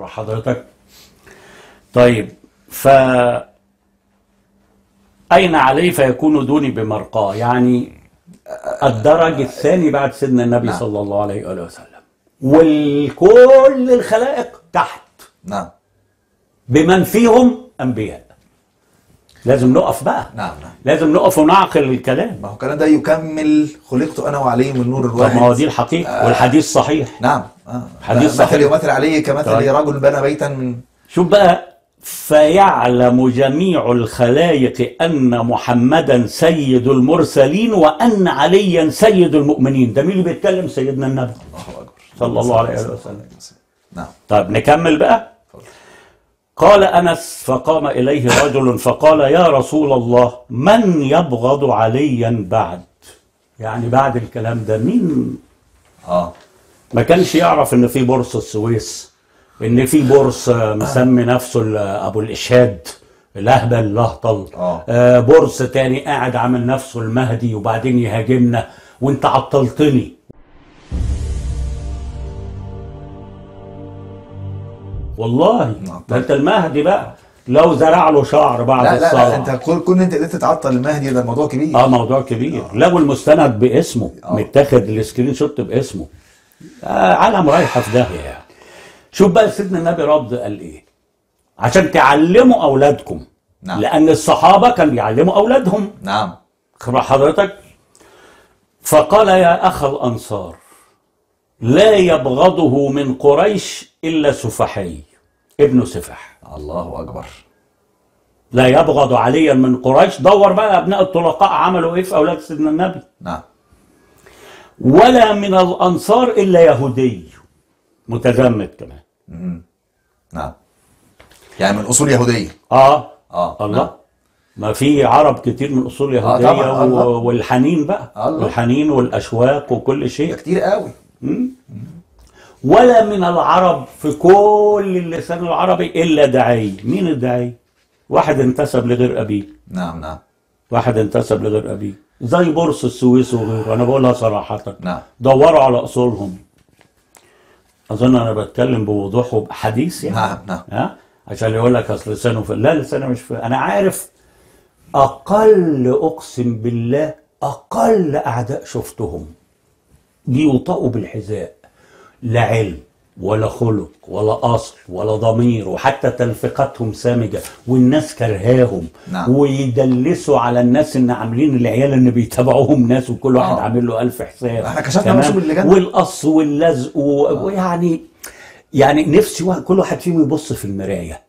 حضرتك. طيب ف أين عليه فيكون دوني بمرقاة؟ يعني الدرج الثاني بعد سيدنا النبي نعم. صلى الله عليه وآله وسلم. والكل الخلائق تحت. نعم. بمن فيهم أنبياء. لازم نقف بقى. نعم نعم. لازم نقف ونعقل الكلام. ما هو الكلام ده يكمل خلقت أنا وعلي من نور الواحد. ما هو دي الحقيقة والحديث صحيح. نعم. آه. حديث مثل صحيح. يمثل عليه كمثل طيب. رجل بنى بيتا. من شوف بقى فيعلم جميع الخلائق أن محمدا سيد المرسلين وأن عليا سيد المؤمنين. ده مين اللي بيتكلم؟ سيدنا النبي. الله أكبر. صلى الله عليه وسلم. نعم. طيب نكمل بقى. قال أنس فقام إليه رجل فقال يا رسول الله من يبغض عليا بعد؟ يعني بعد الكلام ده مين؟ آه. ما كانش يعرف إن في بورصة السويس إن في بورص آه، مسمي نفسه أبو الاشهاد الأهبل الأهطل. آه. آه، بورص تاني قاعد عامل نفسه المهدي وبعدين يهاجمنا وأنت عطلتني. والله. ده أنت المهدي بقى. لو زرع له شعر بعد لا لا, الصلاة. لا أنت كل كون أنت قدرت تعطل المهدي ده الموضوع كبير. آه موضوع كبير. لو المستند باسمه. آه. متاخد ال screenshot باسمه. آه عالم رايحه في داهية يعني. شوف بقى سيدنا النبي رد قال إيه؟ عشان تعلموا أولادكم. نعم. لأن الصحابة كانوا بيعلموا أولادهم. نعم. خبر حضرتك؟ فقال يا أخ الأنصار لا يبغضه من قريش إلا سفحي. ابن سفح. الله أكبر. لا يبغض عليا من قريش. دور بقى أبناء الطلقاء عملوا إيه في أولاد سيدنا النبي؟ نعم. ولا من الأنصار إلا يهودي. متزمت كمان. نعم. يعني من أصول يهودية. آه. آه. الله. نعم. ما في عرب كتير من أصول يهودية طبعاً، آه، و- آه. والحنين بقى. الله. والحنين والأشواق وكل شيء. ده كتير قوي. ولا من العرب في كل اللسان العربي إلا داعي مين الداعي واحد انتسب لغير أبيه. نعم نعم. واحد انتسب لغير أبيه. زي بورس السويس وغيره. أنا بقولها صراحة. نعم. دوروا على أصولهم. أظن أنا بتكلم بوضوح وبحديث يعني. نعم، نعم. ها؟ عشان يقول لك أصل لسانه في لا لسانه مش في أنا عارف. أقل أقسم بالله أقل أعداء شفتهم. بيوطئوا بالحذاء لا علم ولا خلق ولا أصل ولا ضمير وحتى تلفيقاتهم سامجة والناس كرهاهم نعم. ويدلسوا على الناس إن عاملين العيال إن بيتابعوهم ناس وكل واحد آه. عامل له ألف حساب إحنا كشفنا؟ موسم اللجان. والقص واللزق و- ويعني يعني نفسي كل واحد فيهم يبص في المراية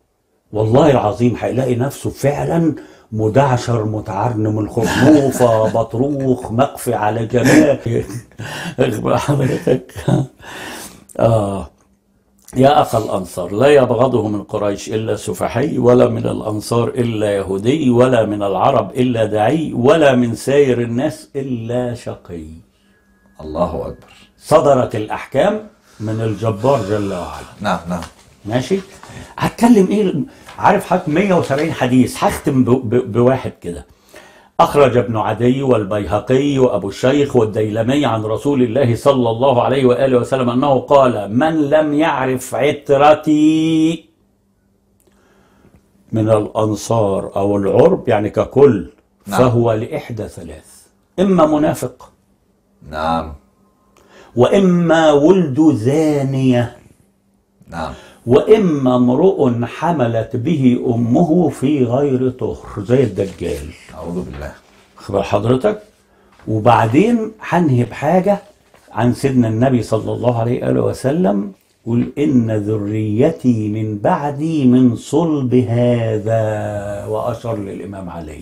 والله العظيم هيلاقي نفسه فعلا مدعشر متعرنم الخرنوفة بطروخ مقفي على جناه اخبر حضرتك. آه. يا أخ الأنصار لا يبغضه من قريش إلا سفحي ولا من الأنصار إلا يهودي ولا من العرب إلا دعي ولا من سائر الناس إلا شقي. الله أكبر. صدرت الأحكام من الجبار جل وعلا. نعم نعم. ماشي؟ هتكلم إيه؟ عارف حضرتك 170 حديث هختم بواحد كده. أخرج ابن عدي والبيهقي وأبو الشيخ والديلمي عن رسول الله صلى الله عليه وآله وسلم أنه قال من لم يعرف عترتي من الأنصار أو العرب يعني ككل نعم. فهو لإحدى ثلاث إما منافق نعم. وإما ولد زانية. نعم. وإما امرؤ حملت به أمه في غير طهر زي الدجال أعوذ بالله خبر حضرتك وبعدين هنهي بحاجة عن سيدنا النبي صلى الله عليه وسلم قل إن ذريتي من بعدي من صلب هذا وأشر للإمام علي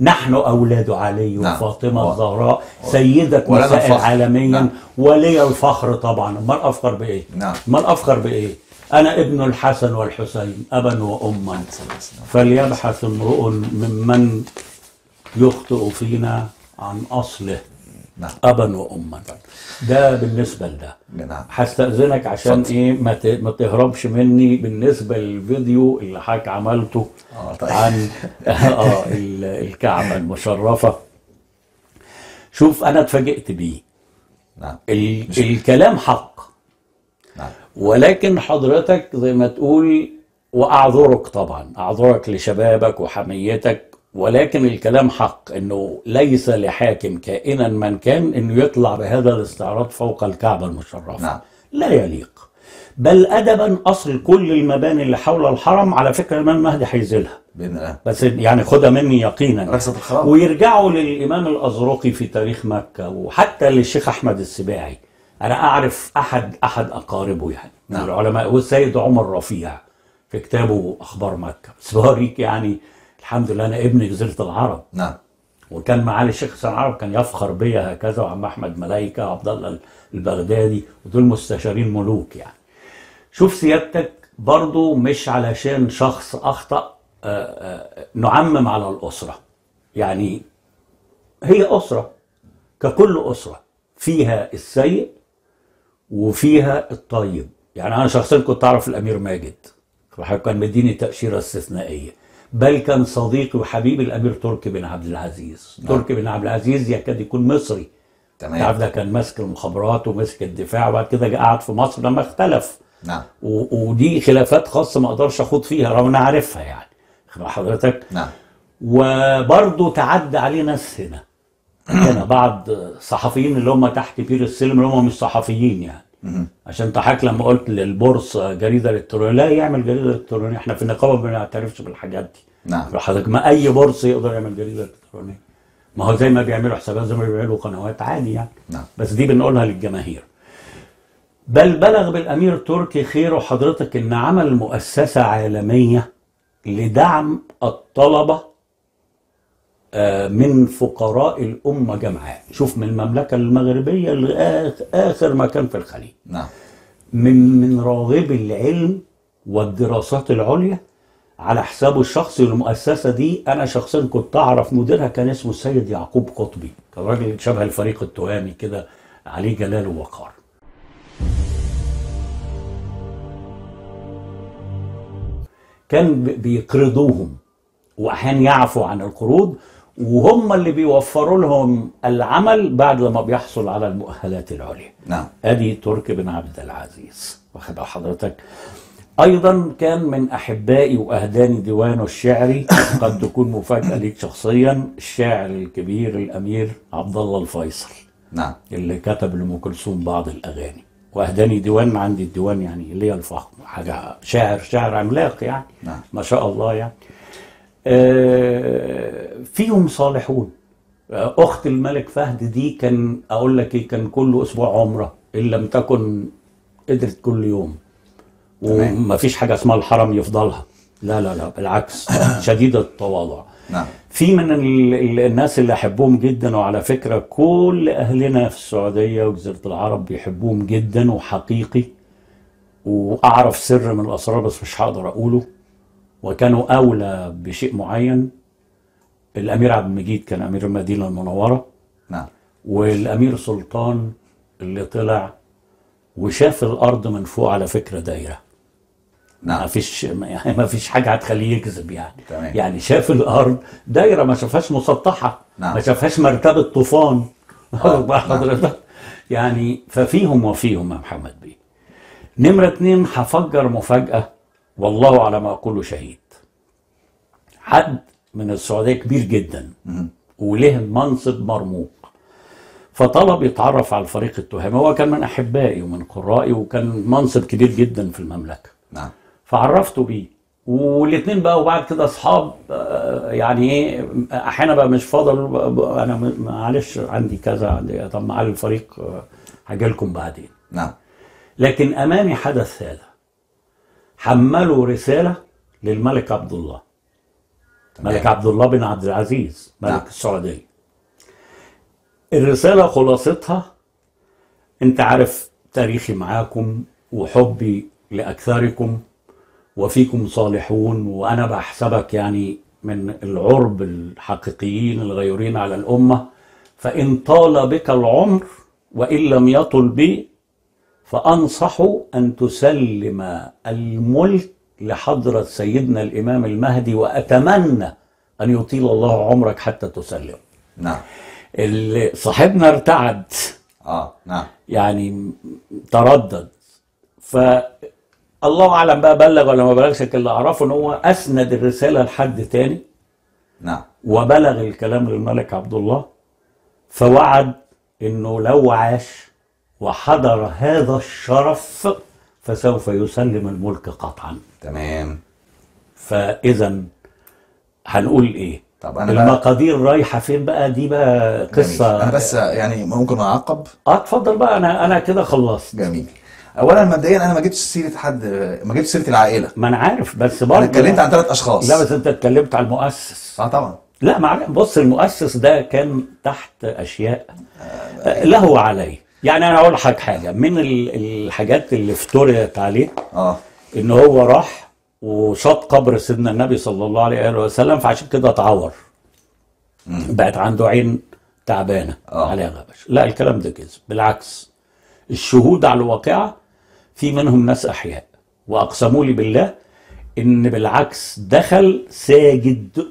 نحن أولاد علي نعم. وفاطمة و- الزهراء سيدة ولنا نساء. العالمين نعم. ولي الفخر طبعا امال أفخر بإيه؟ نعم. امال أفخر بإيه؟ أنا ابن الحسن والحسين أبا وأما فليبحث امرؤ ممن يخطئ فينا عن أصله. نعم. أبا وأما ده بالنسبة لده. نعم. هستأذنك عشان اتفضل. إيه؟ ما ت- ما تهربش مني بالنسبة للفيديو اللي حضرتك عملته آه طيب. عن آه ال- الكعبة المشرفة. شوف أنا اتفاجئت بيه. نعم. ال- الكلام حق. ولكن حضرتك زي ما تقول وأعذرك طبعا. أعذرك لشبابك وحميتك ولكن الكلام حق إنه ليس لحاكم كائنا من كان إنه يطلع بهذا الاستعراض فوق الكعبة المشرفة. نعم. لا يليق. بل ادبا أصل كل المباني اللي حول الحرم على فكرة الإمام المهدي هيزيلها بس يعني خدها مني يقينا. ويرجعوا للإمام الأزرقي في تاريخ مكة وحتى للشيخ أحمد السباعي. أنا أعرف أحد أحد أقاربه يعني من نعم. العلماء والسيد عمر رفيع في كتابه أخبار مكة. بس بوريك يعني الحمد لله أنا ابن جزيرة العرب. نعم. وكان معالي الشيخ حسن عرب كان يفخر بيا هكذا وعم أحمد ملايكة وعبد الله البغدادي ودول مستشارين ملوك يعني. شوف سيادتك برضو مش علشان شخص أخطأ آه، آه، نعمم على الأسرة. يعني هي أسرة ككل أسرة فيها السيء وفيها الطيب. يعني أنا شخصيا كنت أعرف الأمير ماجد كان مديني تأشيرة استثنائية. بل كان صديقي وحبيبي الأمير تركي بن عبد العزيز. تركي بن عبد العزيز يكاد يكون مصري. تمام. ده كان ماسك المخابرات وماسك الدفاع وبعد كده قعد في مصر لما اختلف. نعم. ودي خلافات خاصة ما أقدرش أخوض فيها رغم أنا عارفها يعني. بال حضرتك. نعم. وبرضه تعدى عليه ناس هنا. هنا بعض صحفيين اللي هم تحت بير السلم اللي هم مش صحفيين يعني. عشان حضرتك لما قلت للبورصة جريدة إلكترونية لا يعمل جريدة إلكترونية. إحنا في النقابة ما بنعترفش بالحاجات دي. نعم. حضرتك ما أي بورصة يقدر يعمل جريدة إلكترونية. ما هو زي ما بيعملوا حسابات زي ما بيعملوا قنوات عادي يعني. نعم. بس دي بنقولها للجماهير. بل بلغ بالأمير التركي خيره حضرتك إن عمل مؤسسة عالمية لدعم الطلبة من فقراء الأمة جمعاء. شوف من المملكة المغربية لاخر مكان في الخليج. نعم. من من راغبي العلم والدراسات العليا على حسابه الشخصي المؤسسة دي. أنا شخصيا كنت أعرف مديرها كان اسمه السيد يعقوب قطبي. كان راجل شبه الفريق التهامي كده عليه جلال ووقار كان بي- بيقرضوهم وأحيانا يعفوا عن القروض. وهم اللي بيوفروا لهم العمل بعد لما بيحصل على المؤهلات العليا. نعم. أدي تركي بن عبد العزيز واخد حضرتك. أيضا كان من أحبائي وأهداني ديوانه الشعري قد تكون مفاجأة ليك شخصيا الشاعر الكبير الأمير عبد الله الفيصل. نعم. اللي كتب لأم كلثوم بعض الأغاني. وأهداني ديوان عندي الديوان يعني اللي هي الفخم حاجة شاعر شاعر عملاق يعني. نعم. ما شاء الله يعني. فيهم صالحون. آه، أخت الملك فهد دي كان أقول لك إيه كان كل أسبوع عمرة إن لم تكن قدرت كل يوم. وما فيش حاجة اسمها الحرم يفضلها. لا لا لا بالعكس شديده التواضع. نعم. في من ال- ال- الناس اللي أحبهم جدا وعلى فكرة كل أهلنا في السعودية وجزيرة العرب بيحبوهم جدا وحقيقي وأعرف سر من الأسرار بس مش هقدر أقوله. وكانوا أولى بشيء معين. الأمير عبد المجيد كان أمير المدينة المنورة. نعم. والأمير سلطان اللي طلع وشاف الأرض من فوق على فكرة دايرة. ما نعم. فيش يعني ما فيش حاجة هتخليه يكذب يعني. تمام. يعني شاف الأرض. دايرة ما شافهاش مسطحة. نعم. ما شافهاش مرتبه طوفان. واخد بال نعم. حضرتك. يعني ففيهم وفيهم يا محمد بيه. نمرة اتنين هفجر مفاجأة. والله على ما اقوله شهيد. حد من السعودية كبير جدا وله منصب مرموق. فطلب يتعرف على الفريق التهامي. هو كان من أحبائي ومن قرائي وكان منصب كبير جدا في المملكة. نعم. فعرفته بيه. والاثنين بقى وبعد كده أصحاب يعني إيه أحيانا بقى مش فاضل أنا معلش عندي كذا عندي طب معالي الفريق هاجي لكم بعدين. نعم. لكن أمامي حدث هذا. حملوا رسالة للملك عبد الله تمام. ملك عبد الله بن عبد العزيز ملك نعم. السعودية الرسالة خلاصتها انت عارف تاريخي معاكم وحبي لأكثركم وفيكم صالحون وأنا بحسبك يعني من العرب الحقيقيين الغيورين على الأمة فإن طال بك العمر وإن لم يطل بي فأنصح أن تسلم الملك لحضرة سيدنا الإمام المهدي وأتمنى أن يطيل الله عمرك حتى تسلم. نعم. اللي صاحبنا ارتعد. آه نعم. يعني تردد. فالله أعلم بقى بلغ ولا ما بلغش اللي أعرفه إن هو أسند الرسالة لحد تاني. نعم. وبلغ الكلام للملك عبد الله. فوعد إنه لو عاش وحضر هذا الشرف فسوف يسلم الملك قطعا. تمام. فاذا هنقول إيه؟ طب بقى- المقادير رايحة فين بقى؟ دي بقى قصة. أنا بس يعني ممكن أعقب؟ آه اتفضل بقى. أنا أنا كده خلصت. جميل. اولا مبدئيا أنا ما جبتش سيرة حد ما جبتش سيرة العائلة. ما أنا عارف بس أنا برضه اتكلمت عن ثلاث أشخاص. لا بس أنت اتكلمت على المؤسس. آه طبعا. لا معلش بص المؤسس ده كان تحت أشياء آه، له وعليه يعني أنا أقول لحضرتك حاجة. من ال- الحاجات اللي افتريت عليه آه. إن هو راح وشاط قبر سيدنا النبي صلى الله عليه وسلم فعشان كده اتعور. بقت عنده عين تعبانة. آه. عليها غبش لا الكلام ده كذب. بالعكس. الشهود على الواقعة في منهم ناس أحياء. وأقسموا لي بالله إن بالعكس دخل ساجد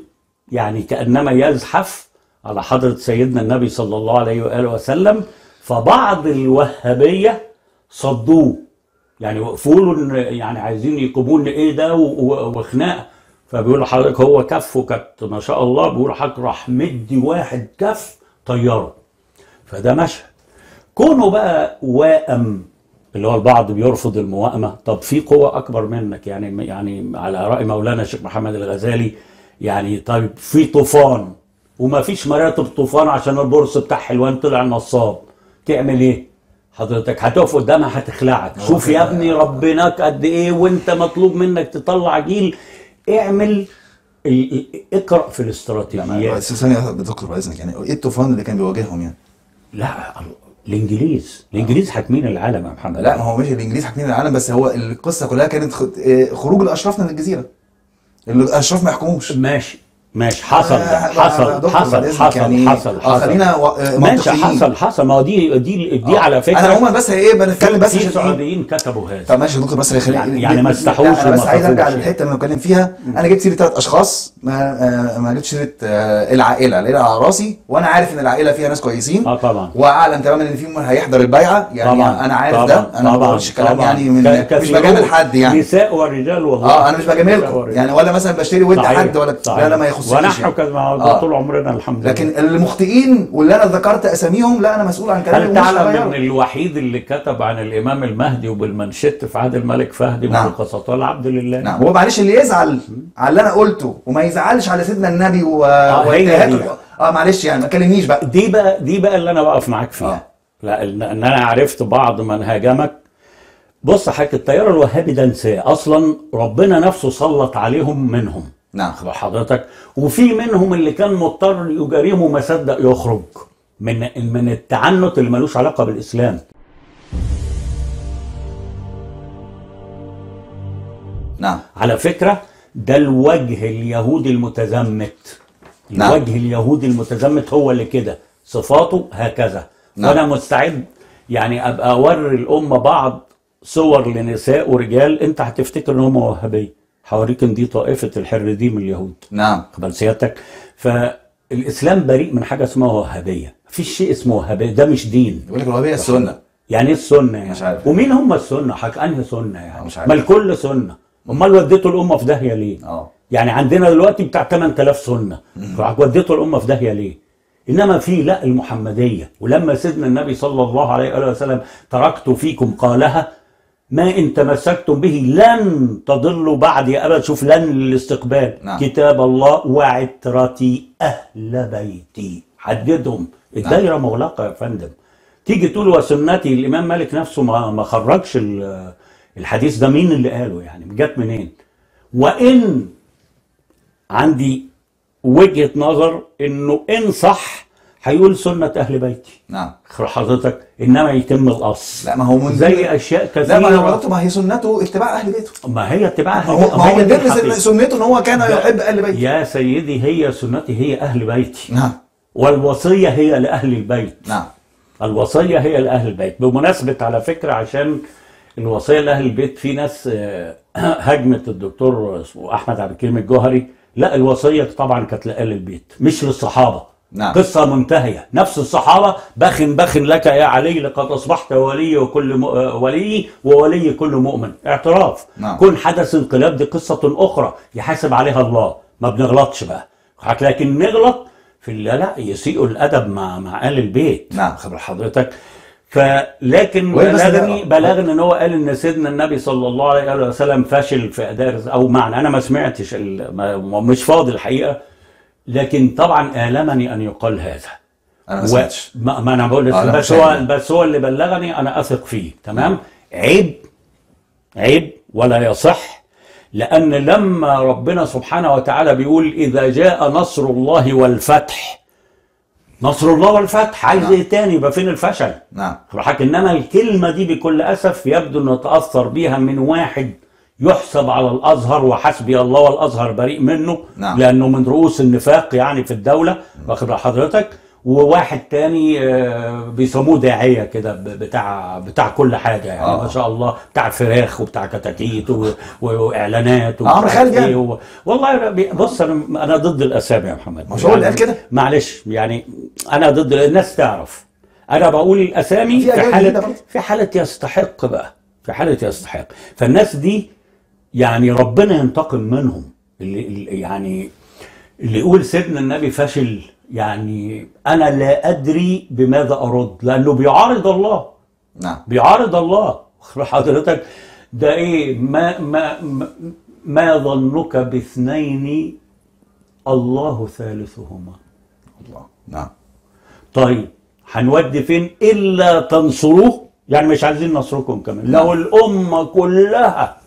يعني كأنما يزحف على حضرة سيدنا النبي صلى الله عليه وآله وسلم فبعض الوهابية صدوه. يعني وقفوا له يعني عايزين يقوموا لنا إيه ده وخناقة. فبيقول لحضرتك هو كفه كانت ما شاء الله. بيقول حضرتك راح مدي واحد كف طيارة. فده مشهد. كونه بقى واءم اللي هو البعض بيرفض الموائمه طب في قوة أكبر منك. يعني يعني على رأي مولانا الشيخ محمد الغزالي يعني طيب في طوفان. وما فيش مراتب طوفان عشان البورس بتاع حلوان طلع نصاب. تعمل إيه؟ حضرتك هتقف قدامها هتخلعك. شوف يا ابني ربناك قد إيه وإنت مطلوب منك تطلع جيل. اعمل اقرأ في الاستراتيجيات. بس ثانية بذكر بعد اذنك يعني إيه الطوفان اللي كان بيواجههم يعني؟ لا الإنجليز. الإنجليز حاكمين العالم يا محمد. لا ما هو مش الإنجليز حاكمين العالم بس هو القصة كلها كانت آه، خروج الأشراف من الجزيرة. اللي الأشراف ما يحكموش. ماشي. ماشي حصل ده آه، حصل حصل حصل يعني حصل آه، حصل. خلينا و- آه، ماشي. حصل حصل. ما هو دي دي دي على فكرة أنا عموما بس إيه بنتكلم بس في عشان إيه؟ سعوديين كتبوا هذا. طب ماشي دكتور بس خلينا يعني- يعني ما استحوش أنا بس عايز أرجع للحتة اللي بنتكلم فيها. أنا جبت سيرة ثلاث أشخاص ما آه، ما جبتش سيرة آه، العائلة. العائلة على راسي وأنا عارف إن العائلة فيها ناس كويسين. آه طبعا. واعلم تماما إن فيهم هيحضر البيعة. يعني طبعا أنا عارف طبعا ده أنا ما بقولش كلام. يعني من مش. بجامل حد يعني. نساء ورجال والله آه أنا مش بجاملكم. يعني ولا مثلا بشتري ود. حد ولا. لا لا ما يخصنيش ونحن. كما آه. طول عمرنا الحمد لله. لكن المخطئين واللي أنا ذكرت أساميهم لا أنا مسؤول عن كلامي هل تعلم. إن الوحيد اللي كتب عن الإمام المهدي وبالمنشط في عهد الملك فهد بن نعم. القسطاء العبد لله. نعم. هو معلش اللي يزعل على اللي أنا قلته وما يزعلش على سيدنا النبي و... الح- آه معلش يعني ما تكلمنيش بقى. دي بقى دي بقى اللي أنا بقف معاك فيها. آه. لا إن أنا عرفت بعض من هاجمك. بص حضرتك التيار الوهابي ده انساه. أصلا ربنا نفسه سلط عليهم منهم. نعم. حضرتك. وفي منهم اللي كان مضطر يجاريهم وما صدق يخرج من من التعنت اللي ملوش علاقة بالإسلام. نعم. على فكرة ده الوجه اليهودي المتزمت. نعم. الوجه اليهودي المتزمت هو اللي كده. صفاته هكذا. نعم. وأنا مستعد يعني أبقى أوري الأمة بعض صور لنساء ورجال أنت هتفتكر إن هم وهابية. ان دي طائفة الحر من اليهود. نعم. قبل سيادتك. فالإسلام بريء من حاجة اسمها وهابية. مفيش شيء اسمه وهابية. ده مش دين. يقول لك الوهابية السنة. يعني إيه السنة يعني؟ مش عارف. ومين هم السنة؟ حك أنهي سنة يعني؟ مش عارف. ما الكل سنة. أمال وديتوا الأمة في داهية ليه؟ آه. يعني عندنا دلوقتي بتاع 8000 سنة. وديتوا الأمة في داهية ليه؟ إنما في لا المحمدية. ولما سيدنا النبي صلى الله عليه وآله وسلم تركت فيكم قالها ما إن تمسكتم به لن تضلوا بعدي ابدا شوف لن للاستقبال. نعم. كتاب الله وعترتي أهل بيتي. حددهم الدايرة مغلقة يا فندم. تيجي تقول وسنتي الإمام مالك نفسه ما ما خرجش ال- الحديث ده. مين اللي قاله يعني؟ جت منين؟ وإن عندي وجهة نظر إنه إن صح هيقول سنة أهل بيتي. نعم. حضرتك إنما يتم الاصل لا ما هو من زي أشياء لا ما هو ما هي سنته اتباع أهل بيته. ما هي اتباع هو بيتي ما هو من ضمن. سنته إن هو كان يحب أهل بيته. يا سيدي هي سنتي هي أهل بيتي. نعم. والوصية هي لأهل البيت. نعم. الوصية هي لأهل البيت. بمناسبة على فكرة عشان الوصيه لأهل البيت في ناس آه، هاجمت الدكتور أحمد عبد الكريم الجوهري. لا الوصية طبعا كانت لأهل البيت مش للصحابة. نعم. قصة منتهية. نفس الصحابة بخ بخ لك يا علي لقد أصبحت ولي وكل م... ولي وولي كل مؤمن. اعتراف. نعم. كن حدث انقلاب دي قصة أخرى يحاسب عليها الله. ما بنغلطش بقى. لكن نغلط في اللي لا يسيئوا الأدب مع مع أهل البيت. نعم. خبر حضرتك؟ فلكن بلغني بلغني إن هو قال إن سيدنا النبي صلى الله عليه وسلم فشل في أداء أو معنى أنا ما سمعتش ال- ما- مش فاضي الحقيقة. لكن طبعا آلمني أن يقال هذا. أنا ما و- ما, ما أنا بقول آه، بس هو. بس هو اللي بلغني أنا أثق فيه. تمام؟ عيب. عيب ولا يصح لأن لما ربنا سبحانه وتعالى بيقول إذا جاء نصر الله والفتح نصر الله والفتح. عايز نعم. إيه تاني؟ يبقى فين الفشل؟ نعم. حضرتك انما الكلمة دي بكل أسف يبدو إنه تأثر بيها من واحد يحسب على الأزهر وحسبي الله والأزهر بريء منه نعم. لأنه من رؤوس النفاق يعني في الدولة واخد حضرتك وواحد تاني آه، بيسموه داعية كده بتاع بتاع كل حاجة يعني آه. ما شاء الله بتاع فراخ وبتاع كتاكيت وإعلانات ومش خالد يعني. إيه و... والله بص أنا أنا ضد الأسامي يا محمد مش هو اللي قال كده؟ معلش يعني أنا ضد الناس تعرف أنا بقول الأسامي في حالة. في حالة يستحق بقى في حالة يستحق فالناس دي يعني ربنا ينتقم منهم. اللي اللي- يعني اللي يقول سيدنا النبي فشل يعني أنا لا أدري بماذا أرد لأنه بيعارض الله. نعم. بيعارض الله. حضرتك ده إيه؟ ما ما ما, ما ظنك باثنين الله ثالثهما؟ الله. نعم. طيب هنودي فين؟ إلا تنصروه. يعني مش عايزين نصركم كمان. لو الأمة كلها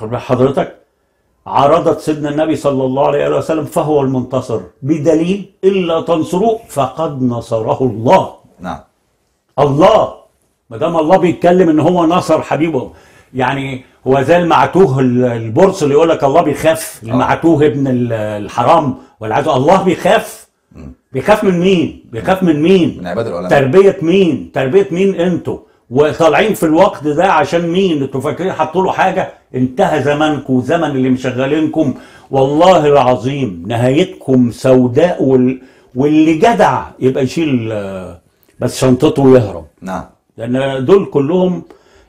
بال حضرتك عرضت سيدنا النبي صلى الله عليه وسلم فهو المنتصر بدليل إلا تنصروه فقد نصره الله نعم الله ما دام الله بيتكلم إن هو نصر حبيبه يعني هو زي المعتوه ال- البرص اللي يقول لك الله بيخاف المعتوه ابن ال- الحرام والعياذ الله بيخاف بيخاف من مين؟ بيخاف من مين؟ من عباد العلماء تربية مين؟ تربية مين أنتوا؟ وطالعين في الوقت ده عشان مين؟ أنتوا فاكرين حطوا له حاجة؟ انتهى زمانكم زمن اللي مشغلينكم. والله العظيم نهايتكم سوداء وال... واللي جدع يبقى يشيل آه، بس شنطته ويهرب. نعم. لأن دول كلهم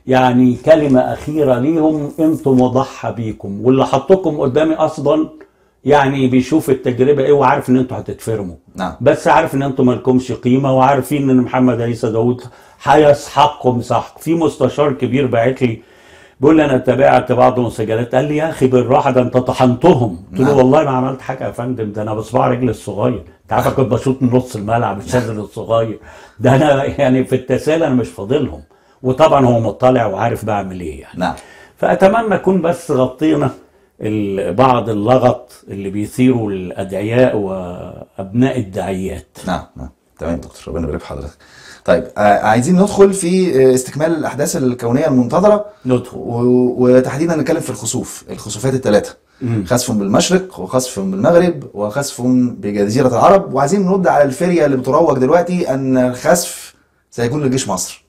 يعني كلمة أخيرة ليهم أنتم مضحى بيكم. واللي حطكم قدامي أصلا يعني بيشوف التجربة إيه وعارف إن أنتوا هتتفرموا. نعم. بس عارف إن أنتوا مالكمش قيمة وعارفين إن محمد عيسى داوود هيسحقكم سحق في مستشار كبير باعت لي بيقول لي أنا تابعت بعض المسجلات قال لي يا أخي بالراحة ده أنت طحنتهم. قلت له نعم. والله ما عملت حاجة يا فندم ده أنا بصباع رجلي الصغير. أنت عارف كنت بشوط من نص الملعب الشاذل الصغير. ده أنا يعني في التسال أنا مش فاضلهم. وطبعا هو مطلع وعارف بعمل إيه يعني. نعم. فأتمنى أكون بس غطينا بعض اللغط اللي بيثيروا الأدعياء وأبناء الداعيات نعم نعم. تمام دكتور ربنا يبارك في حضرتك. طيب آه عايزين ندخل في آه، استكمال الأحداث الكونية المنتظرة. ندخل. وتحديدا نتكلم في الخسوف الخسوفات الثلاثه خسف بالمشرق وخسف بالمغرب وخسف بجزيرة العرب. وعايزين نرد على الفريه اللي بتروج دلوقتي إن الخسف سيكون لجيش مصر.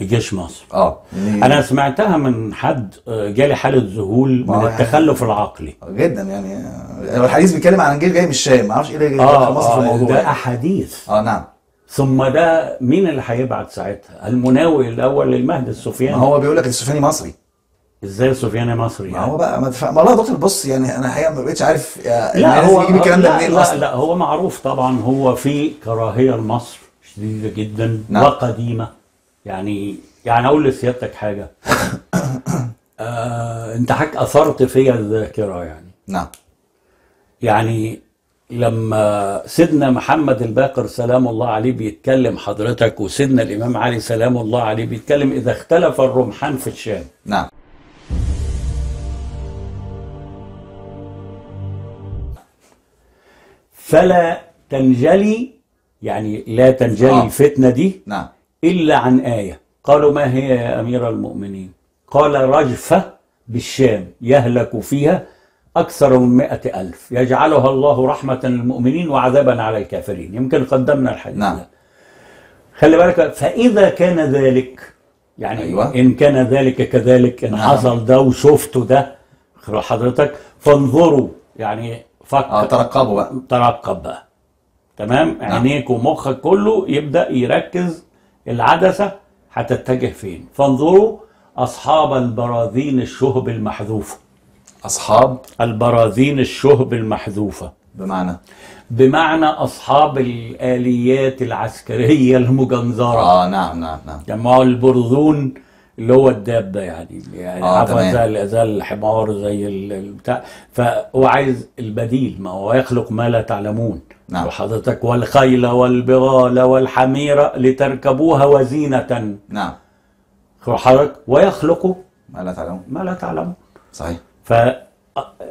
بجيش مصر. آه يعني أنا سمعتها من حد آه، جالي حالة ذهول من هو التخلف العقلي. جدا يعني آه، الحديث بيتكلم عن جيش جاي من الشام. ما أعرفش إيه اللي جاي آه, مصر في آه الموضوع ده يعني. أحاديث. آه نعم. ثم ده مين اللي هيبعت ساعتها؟ المناوي الأول للمهدي ما السفياني هو بيقول لك السفياني مصري إزاي السفياني مصري ما يعني؟ هو بقى ما تفهم والله يا دكتور بص يعني أنا الحقيقة ما بقتش عارف يا- لا هو يجيب الكلام ده لا منين لا, لا هو معروف طبعا هو في كراهية لمصر شديدة جدا نعم. وقديمة. يعني يعني أقول لسيادتك حاجة. آه أنت حضرتك أثرت فيا الذاكرة يعني. نعم. يعني لما سيدنا محمد الباقر سلام الله عليه بيتكلم حضرتك وسيدنا الإمام علي سلام الله عليه بيتكلم إذا اختلف الرمحان في الشام. نعم. فلا تنجلي يعني لا تنجلي آه. الفتنة دي نعم. إلا عن آية. قالوا ما هي يا أمير المؤمنين؟ قال رجفة بالشام يهلك فيها أكثر من مئة ألف يجعلها الله رحمة للمؤمنين وعذابا على الكافرين يمكن قدمنا الحديث نعم. ده. خلي بالك فإذا كان ذلك يعني أيوة. إن كان ذلك كذلك إن نعم. حصل ده وشفته ده حضرتك فانظروا يعني فكر آه ترقبوا بقى ترقب بقى تمام نعم. عينيك ومخك كله يبدأ يركز العدسة هتتجه فين فانظروا أصحاب البراذين الشهب المحذوفة أصحاب البراذين الشهب المحذوفة. بمعنى؟ بمعنى أصحاب الآليات العسكرية المجنزره آه نعم نعم نعم. جمعوا البرذون اللي هو الدابة يعني يعني آه،. زي زي الحمار زي ال- البتاع فهو عايز البديل ما هو يخلق ما لا تعلمون. نعم. وحضرتك والخيل والبغال والحمير لتركبوها وزينة. نعم. حضرتك ويخلق ما لا تعلمون. ما لا تعلمون. صحيح. ف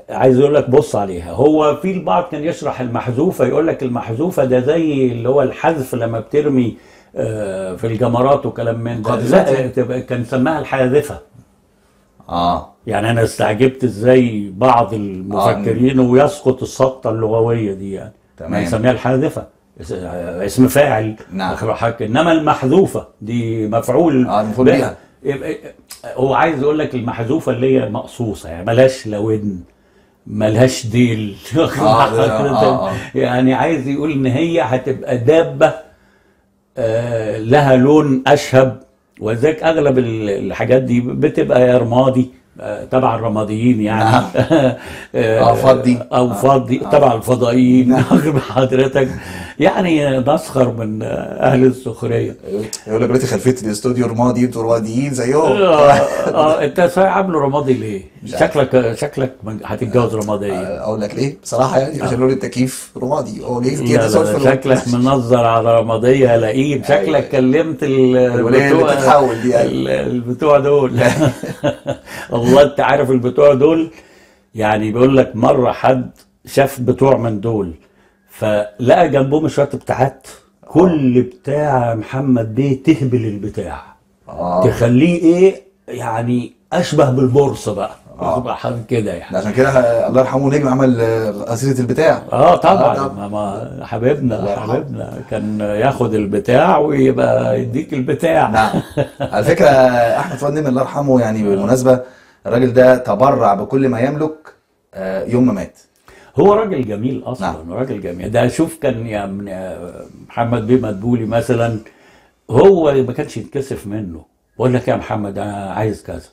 عايز أقول لك بص عليها هو في البعض كان يشرح المحذوفة يقول لك المحذوفة ده زي اللي هو الحذف لما بترمي آه، في الجمرات وكلام من ده لا يعني. كان سماها الحاذفة آه يعني أنا استعجبت إزاي بعض المفكرين ويسقط السقطة اللغوية دي يعني تمام. ما يسميها الحاذفة اس- اسم فاعل نعم. إنما المحذوفة دي مفعول آه، مفعول بها. بيها. هو عايز يقول لك المحذوفة اللي هي مقصوصة يعني ملهاش لا ودن ملهاش ديل آه،؟ آه، آه. يعني عايز يقول إن هي هتبقى دابة آه، لها لون أشهب ولذلك أغلب ال- الحاجات دي بتبقى يا رمادي آه، تبع الرماديين يعني نعم. آه، آه، فضي. أو فضي تبع الفضائيين بال حضرتك يعني نسخر من أهل السخرية. يقول لك دلوقتي خلفية الاستوديو رمادي أنتوا رماديين زيهم. آه آه، انت صحيح عامله رمادي ليه؟ شكلك شكلك هتتجوز رماديه أقول لك ليه؟ بصراحة يعني عشان لون التكييف رمادي. هو ليه؟ كده شكلك منظر على رمادية لئيم. شكلك أيوة. كلمت ال- الولاية اللي بتتحول دي، أيوة. ال- البتوع دول. والله أنت عارف البتوع دول؟ يعني بيقول لك مرة حد شاف بتوع من دول. فلقى جنبهم شوية بتاعات كل بتاع محمد بيه تهبل البتاع. آه. تخليه إيه؟ يعني أشبه بالبورصة بقى. تبقى حاجة كده يعني. عشان كده الله يرحمه نجم عمل آه، قصيدة البتاع. آه طبعا. آه، ما ما حبيبنا. حبيبنا. كان ياخد البتاع ويبقى يديك البتاع. نعم. على فكرة أحمد فؤاد نجم الله يرحمه يعني بالمناسبة الراجل ده تبرع بكل ما يملك آه، يوم ما مات. هو راجل جميل أصلا نعم. راجل جميل. ده شوف كان يعني محمد بيه مدبولي مثلا هو ما كانش يتكسف منه. بقول لك يا محمد أنا عايز كذا.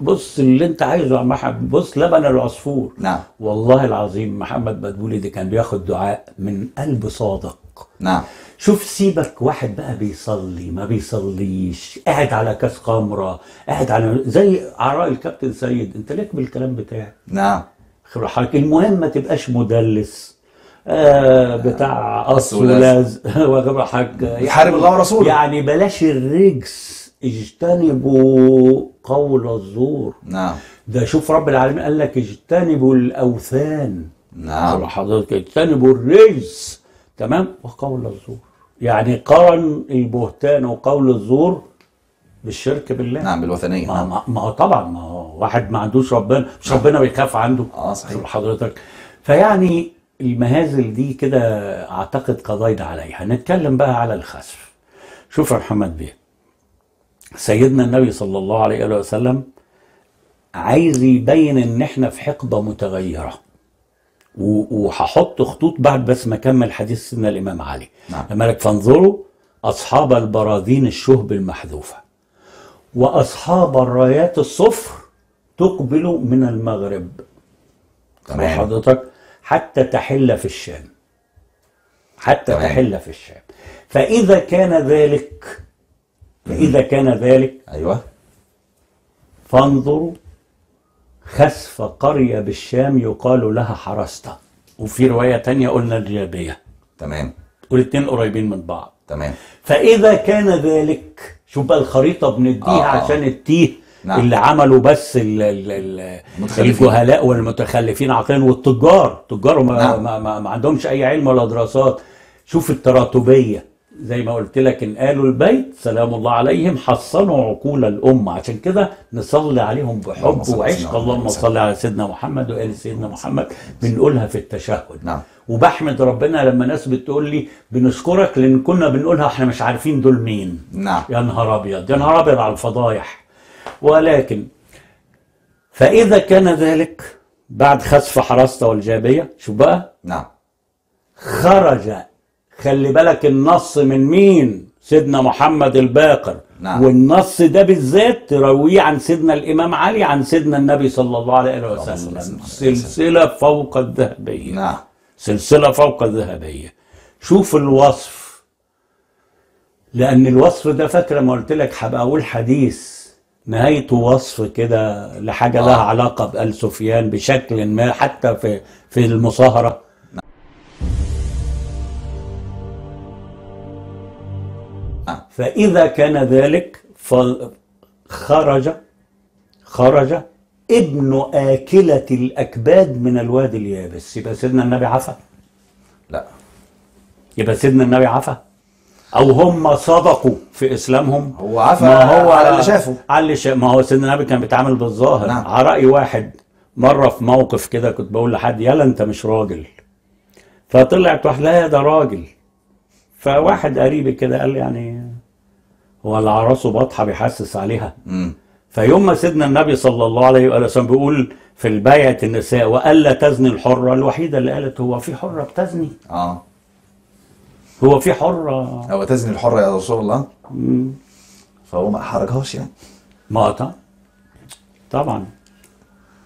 بص اللي أنت عايزه يا محمد بص لبن العصفور. نعم. والله العظيم محمد مدبولي ده كان بياخد دعاء من قلب صادق. نعم. شوف سيبك واحد بقى بيصلي ما بيصليش قاعد على كاس خمره قاعد على زي عراء الكابتن سيد. أنت ليك بالكلام بتاعك؟ نعم. حضرتك المهم ما تبقاش مدلس. آه بتاع قص. ولازق حضرتك يحارب الله ورسوله. يعني بلاش الرجس. اجتنبوا قول الزور. نعم. ده شوف رب العالمين قال لك اجتنبوا الأوثان. نعم. حضرتك اجتنبوا الرجس. تمام؟ وقول الزور. يعني قرن البهتان وقول الزور. بالشرك بالله. نعم بالوثنية ما, نعم. ما, هو طبعا ما هو واحد ما عندوش ربنا مش ربنا بيخاف عنده. آه صحيح. حضرتك. فيعني المهازل دي كده أعتقد قضينا عليها. نتكلم بقى على الخسف. شوف يا محمد بيه. سيدنا النبي صلى الله عليه وسلم عايز يبين إن إحنا في حقبة متغيرة. وهحط خطوط بعد بس ما أكمل حديث سيدنا الإمام علي. نعم. لما لك فانظروا أصحاب البراذين الشهب المحذوفة. وأصحاب الرايات الصفر تقبل من المغرب. تمام. حضرتك حتى تحل في الشام. حتى تمام. تحل في الشام. فإذا كان ذلك فإذا كان ذلك أيوه. فانظروا خسف قرية بالشام يقال لها حرستا وفي رواية تانية قلنا الجابية. تمام. والاتنين قريبين من بعض. تمام. فإذا كان ذلك شوف بقى الخريطة بنديها آه، آه. عشان التيه نعم. اللي عملوا بس ال ال. الجهلاء والمتخلفين عقليا والتجار التجار ما, نعم. ما, ما, ما عندهمش أي علم ولا دراسات شوف التراتبية زي ما قلت لك إن قالوا البيت سلام الله عليهم حصنوا عقول الأمة عشان كده نصلي عليهم بحب وعشق اللهم. صل على سيدنا محمد وآل سيدنا محمد بنقولها في التشهد نعم وبحمد ربنا لما ناس بتقول لي بنشكرك لأن كنا بنقولها إحنا مش عارفين دول مين. نعم. يا نهار أبيض يا نهار أبيض على الفضايح. ولكن فإذا كان ذلك بعد خسف حراسته والجابية شوف بقى. نعم. خرج خلي بالك النص من مين؟ سيدنا محمد الباقر. نعم. والنص ده بالذات ترويه عن سيدنا الإمام علي عن سيدنا النبي صلى الله عليه وسلم. سلسلة فوق الذهبية. نعم. سلسلة فوق الذهبية شوف الوصف لأن الوصف ده فاكرة ما قلت لك هبقى أقول حديث نهايته وصف كده لحاجة آه. لها علاقة بآل سفيان بشكل ما حتى في في المصاهرة نعم. فإذا كان ذلك فخرج خرج ابن آكلة الأكباد من الوادي اليابس. يبقى سيدنا النبي عفا؟ لا. يبقى سيدنا النبي عفا. أو هم صدقوا في إسلامهم. هو عفا ما هو على اللي شافه. على اللي شا... ما هو سيدنا النبي كان بيتعامل بالظاهر. نعم. على رأي واحد مرة في موقف كده كنت بقول لحد يلا أنت مش راجل. فطلعت واحد لا ده راجل. فواحد قريبي كده قال لي يعني هو راسه بطحه بيحسس عليها. امم فيوم ما سيدنا النبي صلى الله عليه وآله وسلم بيقول في البيعة النساء وألا تزني الحرة الوحيدة اللي قالت هو في حرة بتزني. آه. هو في حرة. هو تزني الحرة يا رسول الله؟ مم. فهو ما حرجهاش يعني. ما طبعا. طبعا.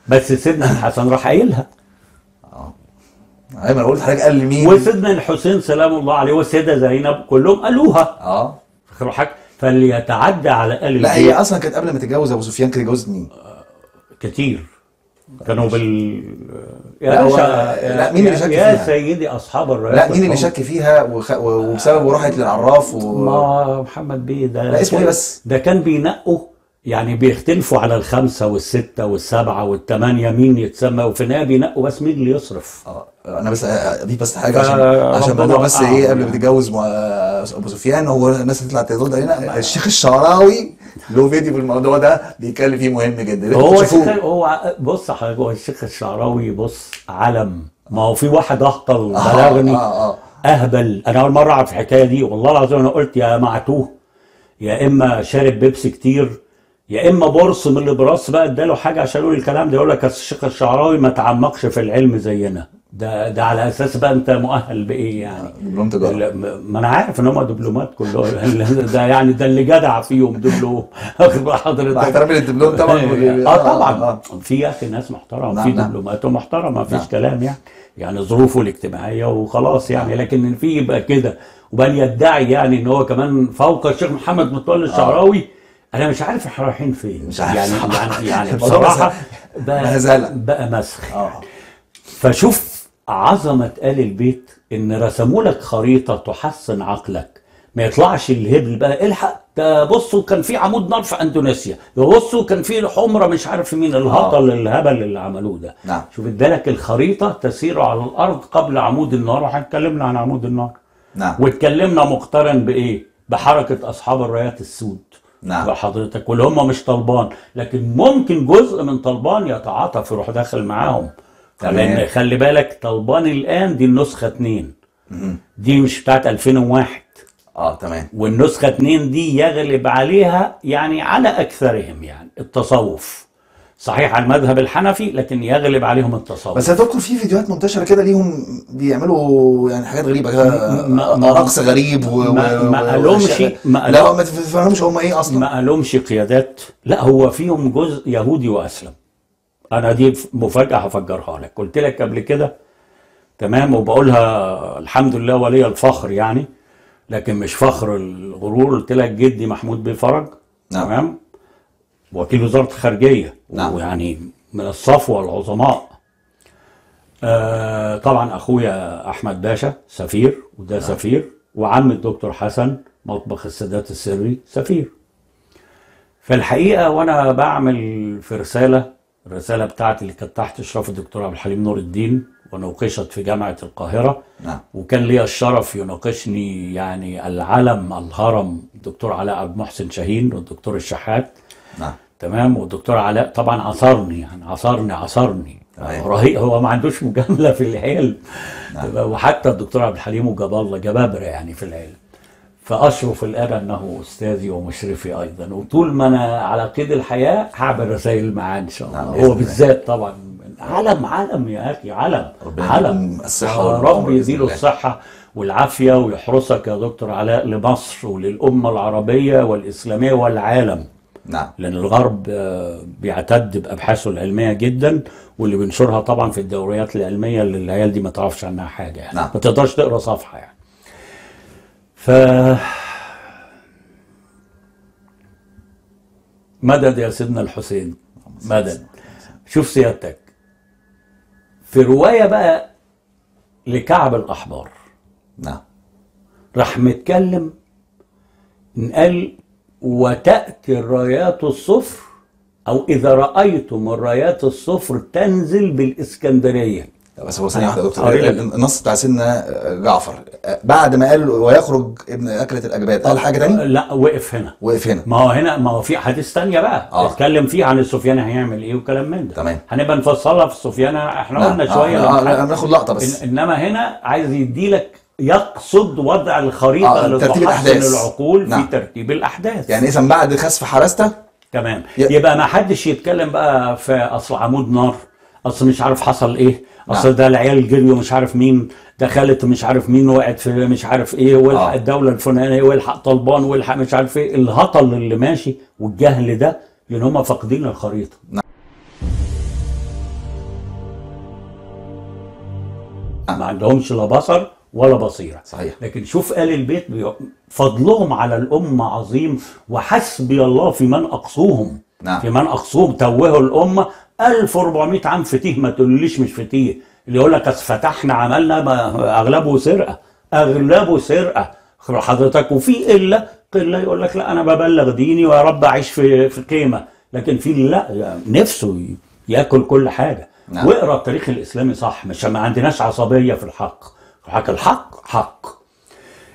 بس سيدنا الحسن راح قايلها. آه. أيوه ما أنا قلت حضرتك قال لي مين وسيدنا الحسين سلام الله عليه والسيده زينب كلهم قالوها. آه. فاكروا حاجة فاللي يتعدى على آل لا هي أصلا كانت قبل ما تتجوز أبو سفيان كانت اتجوزت مين؟ كتير كانوا بال يا لا، هو- لا، مين اللي شك يا فيها؟ سيدي أصحاب الرايات لا مين اللي. شك فيها وخ... وبسببه راحت للعراف و... ما محمد بيه ده لا، اسمه إيه بس؟ ده كان بينقوا يعني بيختلفوا على الخمسة والستة والسبعة والثمانيه مين يتسمى؟ وفي النهاية بينقوا بس مين اللي يصرف. آه أنا بس اضيف بس حاجة عشان عشان الموضوع بس إيه قبل ما. تتجوز مع أبو سفيان هو الناس تطلع ترد علينا الشيخ الشعراوي له فيديو في الموضوع ده بيتكلم فيه مهم جدا. هو هو بص حضرتك هو الشيخ الشعراوي بص علم. ما هو في واحد أهطل آه بلغني آه آه. أهبل. أنا أول مرة أعرف الحكاية دي والله العظيم أنا قلت يا معتوه يا إما شارب بيبسي كتير يا إما بورص من اللي براس بقى اداله حاجة عشان يقول الكلام ده يقول لك الشيخ الشعراوي ما تعمقش في العلم زينا. ده ده على أساس بقى أنت مؤهل بإيه يعني؟ دبلوم تجارة. ما أنا عارف إن هم دبلومات كلهم. ده يعني ده اللي جدع فيهم دبلوم. واخد بال مع حضرتك احترامي للدبلوم طبعا. آه طبعا. آه. في يا أخي ناس محترمة نعم، في نعم. دبلومات محترمه ما فيش نعم. كلام يعني. يعني ظروفه الاجتماعية وخلاص يعني لكن في يبقى كده وبل يدعي يعني إن هو كمان فوق الشيخ محمد متولي الشعراوي أنا مش عارف إحنا رايحين فين. مش عارف. يعني يعني يعني الموضوع بصراحه بقى. بقى مسخ. آه. فشوف عظمة آل البيت إن رسموا لك خريطة تحسن عقلك. ما يطلعش الهبل بقى إلحق ده بصوا كان في عمود نار في أندونيسيا. بصوا كان في حمرة مش عارف مين الهطل الهبل اللي عملوه ده. نعم. شوف ادالك الخريطة تسير على الأرض قبل عمود النار وهنتكلمنا عن عمود النار. نعم. واتكلمنا مقترن بإيه؟ بحركة أصحاب الرايات السود. نعم. بقى حضرتك واللي هم مش طلبان لكن ممكن جزء من طلبان يتعاطف يروح داخل معاهم. تمام. لأن خلي بالك طلبان الآن دي النسخة 2 دي مش بتاعت 2001 آه تمام. والنسخة 2 دي يغلب عليها يعني على أكثرهم يعني التصوف. صحيح على المذهب الحنفي لكن يغلب عليهم التصوف. بس دكتور في فيديوهات منتشرة كده ليهم بيعملوا يعني حاجات غريبة كده رقص غريب و ما- قالهمش- ما لا ما تفهمش هم إيه أصلا. ما قالهمش قيادات. لا هو فيهم جزء يهودي وأسلم. أنا دي مفاجأة هفجرها لك. قلت لك قبل كده تمام وبقولها الحمد لله ولي الفخر يعني لكن مش فخر الغرور. قلت لك جدي محمود بيه فرج نعم. تمام؟ وكيل وزارة الخارجية نعم. ويعني من الصفوه العظماء آه طبعا أخويا أحمد باشا سفير وده سفير وعم الدكتور حسن مطبخ السادات السري سفير. فالحقيقة وأنا بعمل في رسالة الرسالة بتاعتي اللي كانت تحت إشراف الدكتور عبد الحليم نور الدين ونوقشت في جامعة القاهرة. نعم. وكان لي الشرف يناقشني يعني العلم الهرم الدكتور علاء عبد المحسن شاهين والدكتور الشحات. نعم. تمام؟ والدكتور علاء طبعا عصرني يعني عصرني عصرني. تمام. رهيب. هو ما عندوش مجاملة في العلم. نعم. وحتى الدكتور عبد الحليم وجاب الله جبابره يعني في العلم. فأشرف الان أنه أستاذي ومشرفي أيضا. وطول ما أنا على قيد الحياة هعمل رسائل معاه إن شاء نعم، الله بإذن هو. بالذات طبعا علم علم يا أخي علم علم يديم الصحة يا والعمر رب بإذن يديله الله. الصحة والعافية ويحرسك يا دكتور علاء لمصر وللأمة العربية والإسلامية والعالم. نعم. لأن الغرب آه، بيعتد بأبحاثه العلمية جدا واللي بينشرها طبعا في الدوريات العلمية اللي العيال دي ما تعرفش عنها حاجة يعني. نعم. ما تقدرش تقرأ صفحة يعني. ف مدد يا سيدنا الحسين؟ مدد شوف سيادتك. في رواية بقى لكعب الأحبار. نعم. راح متكلم قال وتأتي الرايات الصفر أو إذا رأيتم الرايات الصفر تنزل بالإسكندرية. بس هو ثانية واحدة يا دكتور. لك. النص بتاع سيدنا جعفر. بعد ما قال ويخرج ابن أكلة الاجباد قال حاجة تاني؟ لا وقف هنا. وقف هنا. ما هو هنا ما هو في حديث تانية بقى. آه. اتكلم فيه عن السفيان هيعمل إيه وكلام من ده. تمام. هنبقى نفصلها في السفيان إحنا. قلنا شوية آه، آه، ناخد لقطة بس. إن إنما هنا عايز يديلك يقصد وضع الخريطة آه، اللي ترتيب تحسن الأحداث. العقول نعم. في ترتيب الأحداث. يعني إذا بعد خسف حرسته تمام. ي- يبقى ما حدش يتكلم بقى في أصل عمود نار. أصل مش عارف حصل إيه. أصل نعم. ده العيال جريوا مش عارف مين دخلت مش عارف مين وقعت في مش عارف إيه. والحق آه. الدولة الفلانية والحق طلبان والحق مش عارف إيه. الهطل اللي ماشي والجهل ده لأن هم فاقدين الخريطة. ما عندهمش لا بصر ولا بصيرة. صحيح. لكن شوف آل البيت بي- فضلهم على الأمة عظيم وحسبي الله في من أقصوهم. نعم. في من أقصوهم. توهوا الأمة. 1400 عام فتيه ما تقوليش مش فتيه. اللي يقول لك فتحنا عملنا ما أغلبه سرقة. أغلبه سرقة. حضرتك وفي إلا قلة يقول لك لا أنا ببلغ ديني ويا رب أعيش في في قيمة. لكن في لا نفسه ياكل كل حاجة. نعم. واقرأ التاريخ الإسلامي صح مش ما عندناش عصبية في الحق. الحق الحق حق.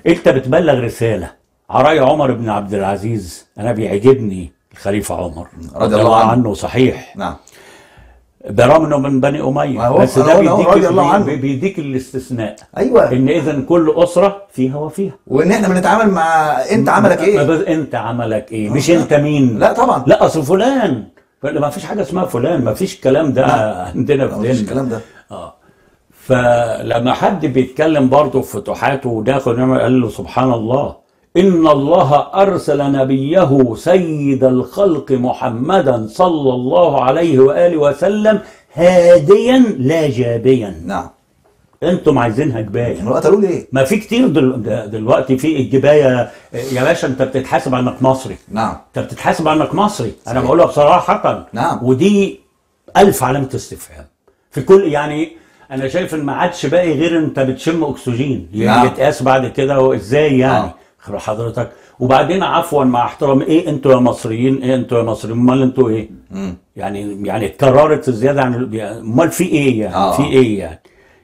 انت بتبلغ رسالة. عراي عمر بن عبد العزيز أنا بيعجبني الخليفة عمر. رضي الله عنه. صحيح. نعم. برغم إنه من بني أمية. ما بس ده بيديك رضي الله عنه. بي- بيديك الاستثناء. أيوه. إن اذا كل أسرة فيها وفيها. وإن إحنا بنتعامل مع أنت عملك ما إيه بس أنت عملك إيه؟ مش أنت مين؟ لا طبعا. لا أصل فلان. ما فيش حاجة اسمها فلان. ما فيش الكلام ده عندنا في مفيش ديننا الكلام ده. آه. فلما حد بيتكلم برضه في فتوحاته وداخل نعمة قال له سبحان الله إن الله أرسل نبيه سيد الخلق محمدا صلى الله عليه وآله وسلم هاديا لا جابيا. نعم. أنتم عايزينها جباية. هم قتلوه ليه؟ ما في كتير دل... دلوقتي في الجباية. يا باشا أنت بتتحاسب انك مصري. نعم. أنت بتتحاسب انك مصري. أنا صحيح. بقولها بصراحه نعم. ودي ألف علامة استفهام. في كل يعني أنا شايف إن ما عادش باقي غير أنت بتشم أكسجين. يعني نعم. يتقاس بعد كده وازاي يعني؟ آه. حضرتك. وبعدين عفوا مع احترام إيه أنتوا يا مصريين؟ إيه أنتوا يا مصريين؟ أمال أنتوا إيه؟ مم. يعني يعني اتكررت زيادة عن يعني أمال في إيه يعني؟ آه. في إيه يعني؟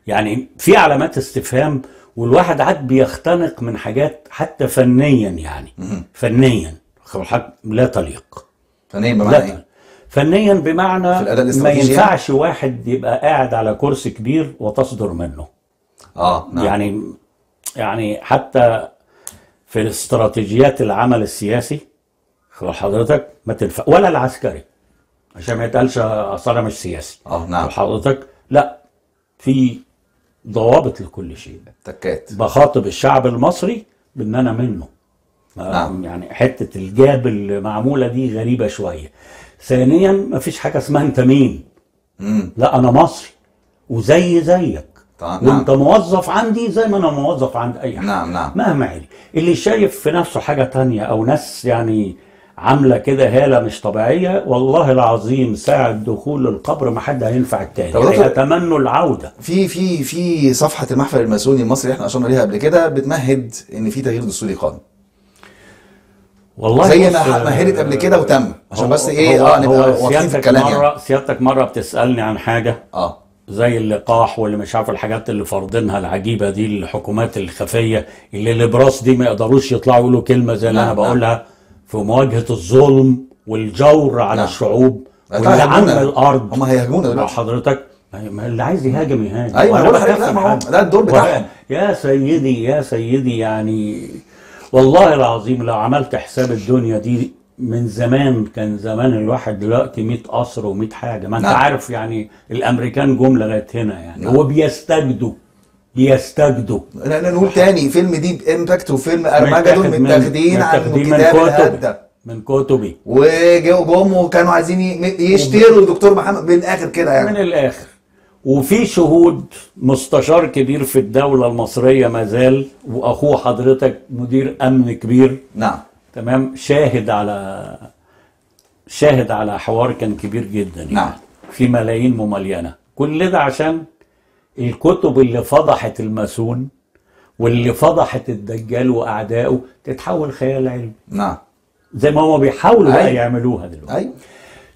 يعني في علامات استفهام والواحد عاد بيختنق من حاجات حتى فنيا يعني. فنيا. حضرتك لا تليق. فنيا بمعنى لا إيه؟ فنيا بمعنى ما ينفعش واحد يبقى قاعد على كرسي كبير وتصدر منه. آه نعم. يعني يعني حتى في الاستراتيجيات العمل السياسي خد حضرتك ما تنفع ولا العسكري. عشان ما يتقالش أصل أنا مش سياسي. آه نعم. حضرتك لا في ضوابط لكل شيء. تكات بخاطب الشعب المصري بأن أنا منه. نعم. يعني حتة الجاب اللي معموله دي غريبة شوية. ثانيا ما فيش حاجة اسمها انت مين. امم لا أنا مصري وزي زيك. طبعا نعم. وانت موظف عندي زي ما أنا موظف عند أي حد. نعم نعم. مهما علي اللي شايف في نفسه حاجة تانية أو ناس يعني عاملة كده هالة مش طبيعية والله العظيم ساعة دخول القبر ما حد هينفع التاني. هيتمنوا العودة. في في في صفحة المحفل الماسوني المصري إحنا اشرنا ليها قبل كده بتمهد إن في تغيير دستوري قادم. والله زي ما مهدت قبل كده وتم. عشان بس إيه آه نبقى واضحين في الكلام مرة يعني. سيادتك مرة بتسألني عن حاجة. آه. زي اللقاح واللي مش عارف الحاجات اللي فرضينها العجيبة دي الحكومات الخفية اللي الابراس دي ما يقدروش يطلعوا يقولوا كلمة زي اللي أنا بقولها في مواجهة الظلم والجور على نعم. الشعوب واللي عم. الأرض. هم هيهاجمونا دلوقتي. حضرتك؟ ما اللي عايز يهاجم يهاجم. وأنا أنا بقول لحضرتك لا، الدور بتاعهم. يا سيدي يا سيدي يعني والله العظيم لو عملت حساب الدنيا دي من زمان كان زمان الواحد دلوقتي 100 قصر و100 حاجة. ما انت نعم. عارف يعني الأمريكان جم لغاية هنا يعني. نعم. وبيستجدوا بيستجدوا. لا لا، نقول تاني فيلم Deep Impact وفيلم ارماجدون متاخد من- متاخدين عن من كتاب كتب. الهدى من كتبي وجم وكانوا عايزين يشتروا الدكتور محمد بالاخر كده من يعني الآخر. وفي شهود مستشار كبير في الدولة المصرية ما زال وأخوه حضرتك مدير أمن كبير. نعم. تمام؟ شاهد على شاهد على حوار كان كبير جدا يعني. نعم. في ملايين مملينة كل ده عشان الكتب اللي فضحت الماسون واللي فضحت الدجال وأعدائه تتحول خيال علمي. نعم. زي ما هم بيحاولوا بقى أيوة. يعملوها دلوقتي. أيوه.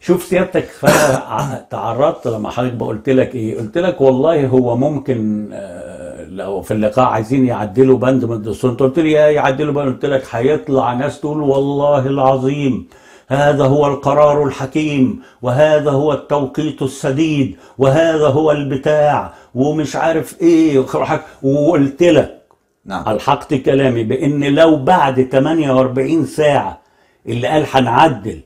شوف سيادتك فأنا تعرضت لما حضرتك قلت لك إيه؟ قلت لك والله هو ممكن آه، لو في اللقاء عايزين يعدلوا بند من الدستور. انت قلت لي يعدلوا بند. قلت لك هيطلع ناس تقول والله العظيم هذا هو القرار الحكيم وهذا هو التوقيت السديد وهذا هو البتاع ومش عارف إيه. وقلت لك نعم. ألحقت كلامي بإن لو بعد 48 ساعة اللي قال هنعدل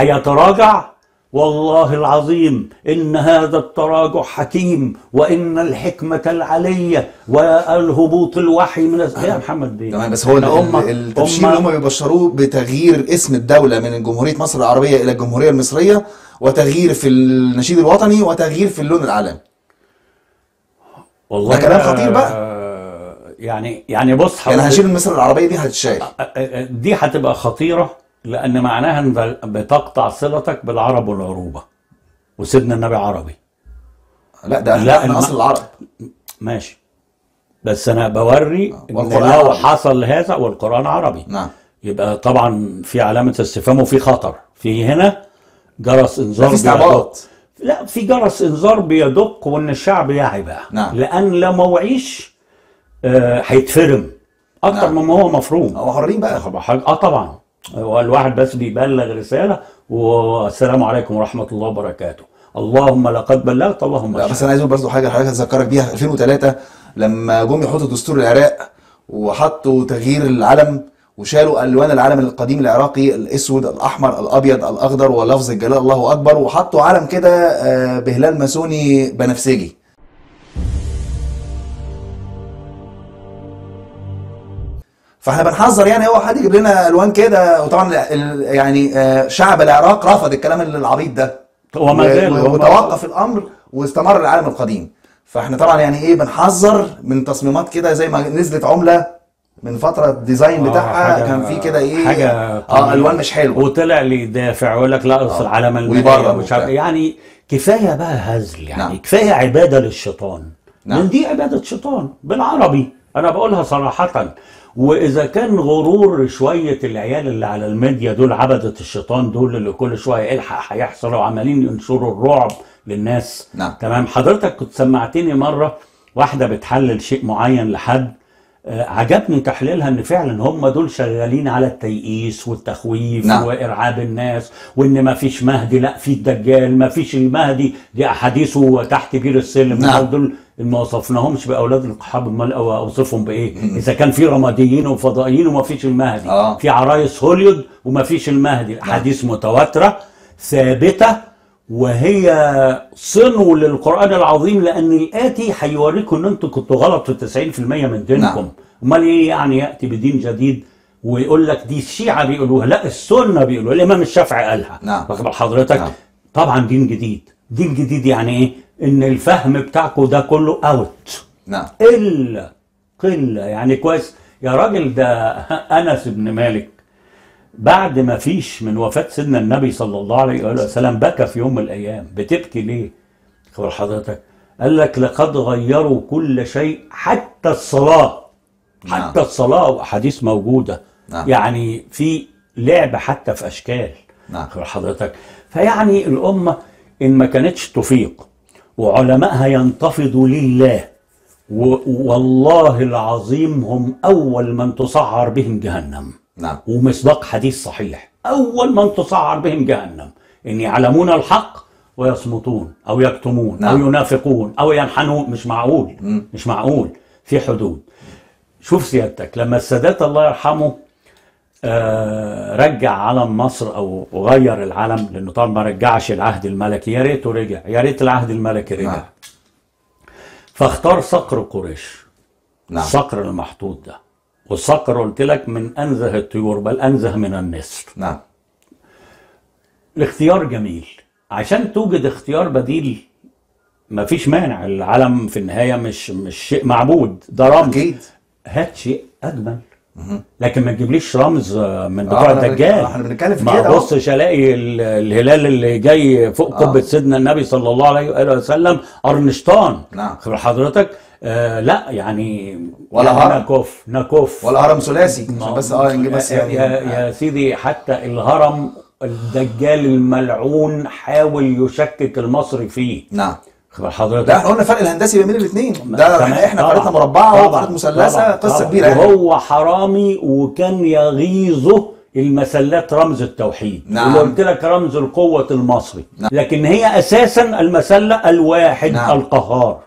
هيتراجع؟ والله العظيم إن هذا التراجع حكيم وإن الحكمة العلية والهبوط الوحي من الس- يا محمد بيه تمام بس هو ال- التبشير اللي هم بيبشروه بتغيير اسم الدولة من جمهورية مصر العربية إلى الجمهورية المصرية وتغيير في النشيد الوطني وتغيير في اللون العلامي والله ده كلام خطير بقى. يعني يعني بص يعني هنشيل مصر العربية دي هتتشال. دي هتبقى خطيرة لأن معناها بتقطع صلتك بالعرب والعروبة. وسيدنا النبي عربي. لا ده لا، إحنا أصل العرب. ماشي. بس أنا بوري والقرآن لو. حصل هذا والقرآن عربي. نعم. يبقى طبعا في علامة استفهام وفي خطر. في هنا جرس إنذار ده في استعباط. بيدق. لا في جرس إنذار بيدق وإن الشعب يعي بقى نعم. لأن لو ما وعيش آه، هيتفرم. أكتر نعم. مما هو مفروم. هو حرين بقى. آه طبعا. هو الواحد بس بيبلغ رسالة والسلام عليكم ورحمة الله وبركاته. اللهم لقد بلغت اللهم لا. بس أنا عايز أقول برضه حاجة حضرتك هتذكرك بيها. 2003 لما جم يحطوا دستور العراق وحطوا تغيير العلم وشالوا ألوان العلم القديم العراقي الأسود الأحمر الأبيض الأخضر ولفظ الجلال الله أكبر وحطوا علم كده آه، بهلال ماسوني بنفسجي. فاحنا بنحذر يعني هو حد يجيب لنا الوان كده. وطبعا يعني آه، شعب العراق رفض الكلام العبيط ده. وما زال وتوقف الأمر واستمر العالم القديم. فاحنا طبعا يعني إيه بنحذر من تصميمات كده زي ما نزلت عملة من فترة الديزاين آه، بتاعها. كان في كده إيه حاجة آه الوان مش حلوة. وطلع لي يدافع ويقول لك لا اصل آه. مش عارف وبتاع. يعني كفاية بقى هزل يعني. نعم. كفاية عبادة للشيطان. نعم. لأن دي عبادة شيطان؟ بالعربي أنا بقولها صراحة. وإذا كان غرور شوية العيال اللي على الميديا دول عبدة الشيطان دول اللي كل شوية الحق هيحصل وعمالين ينشروا الرعب للناس. نعم. تمام؟ حضرتك كنت سمعتني مرة واحدة بتحلل شيء معين لحد. آه، عجبني تحليلها إن فعلا هم دول شغالين على التيئيس والتخويف نعم. وإرعاب الناس وإن ما فيش مهدي لأ في الدجال ما فيش المهدي. دي أحاديثه تحت بير السلم. نعم. دول ما وصفناهمش بأولاد القحاب أمال أوصفهم بإيه؟ إذا كان في رماديين وفضائيين وما فيش المهدي. آه. في عرايس هوليود وما فيش المهدي. أحاديث متواترة ثابتة وهي صنو للقرآن العظيم لأن الآتي هيوريكم ان أنتم كنتوا غلط في 90% من دينكم. نعم. أمال إيه يعني يأتي بدين جديد ويقول لك دي الشيعة بيقولوها؟ لا السنة بيقولوها. الإمام الشافعي قالها. نعم. واخد حضرتك؟ نعم. طبعا دين جديد. دين جديد يعني إيه؟ إن الفهم بتاعكم ده كله اوت نعم. قله قلة. يعني كويس. يا راجل ده أنس بن مالك. بعد ما فيش من وفاة سيدنا النبي صلى الله عليه وآله وسلم بكى في يوم من الأيام بتبكي ليه؟ خبر حضرتك قال لك لقد غيروا كل شيء حتى الصلاة نعم. حتى الصلاة وأحاديث موجودة نعم. يعني في لعب حتى في أشكال نعم. خبر حضرتك فيعني الأمة إن ما كانتش تفيق وعلمائها ينتفضوا لله والله العظيم هم أول من تسعر بهم جهنم نعم. ومصداق حديث صحيح. أول من تسعر بهم جهنم إن يعلمون الحق ويصمتون أو يكتمون نعم. أو ينافقون أو ينحنون. مش معقول. مش معقول. في حدود. شوف سيادتك لما السادات الله يرحمه آه، رجع علم مصر أو غير العلم لأنه طبعا ما رجعش العهد الملكي. يا ريته رجع. يا ريت العهد الملكي رجع. نعم. فاختار صقر قريش. نعم. الصقر المحطوط ده. والصقر قلت لك من أنزه الطيور بل أنزه من النسر. نعم. الاختيار جميل. عشان توجد اختيار بديل مفيش مانع. العلم في النهاية مش مش شيء معبود. ده رمز. أكيد. هات شيء أجمل. لكن ما تجيبليش رمز من آه، بتوع الدجال. آه، إحنا بنتكلم في ما كده أهو. بصش الاقي ال- الهلال اللي جاي فوق آه. قبه سيدنا النبي صلى الله عليه وآله وسلم ارنشطان نعم. حضرتك آه لا يعني ولا يعني هرم. نكف نكف ولا هرم ثلاثي بس آه نجيب بس يا, يعني يا, يا سيدي حتى الهرم الدجال الملعون حاول يشكك المصري فيه نعم حضرتك لا إحنا قلنا الفرق الهندسي بين الاثنين ده. إحنا إحنا مربعة. قريت مثلثة. قصة. كبيرة يعني وهو حرامي وكان يغيظه المسلات رمز التوحيد نعم. اللي قلت لك رمز القوة المصري نعم. لكن هي أساسا المسلة الواحد نعم. القهار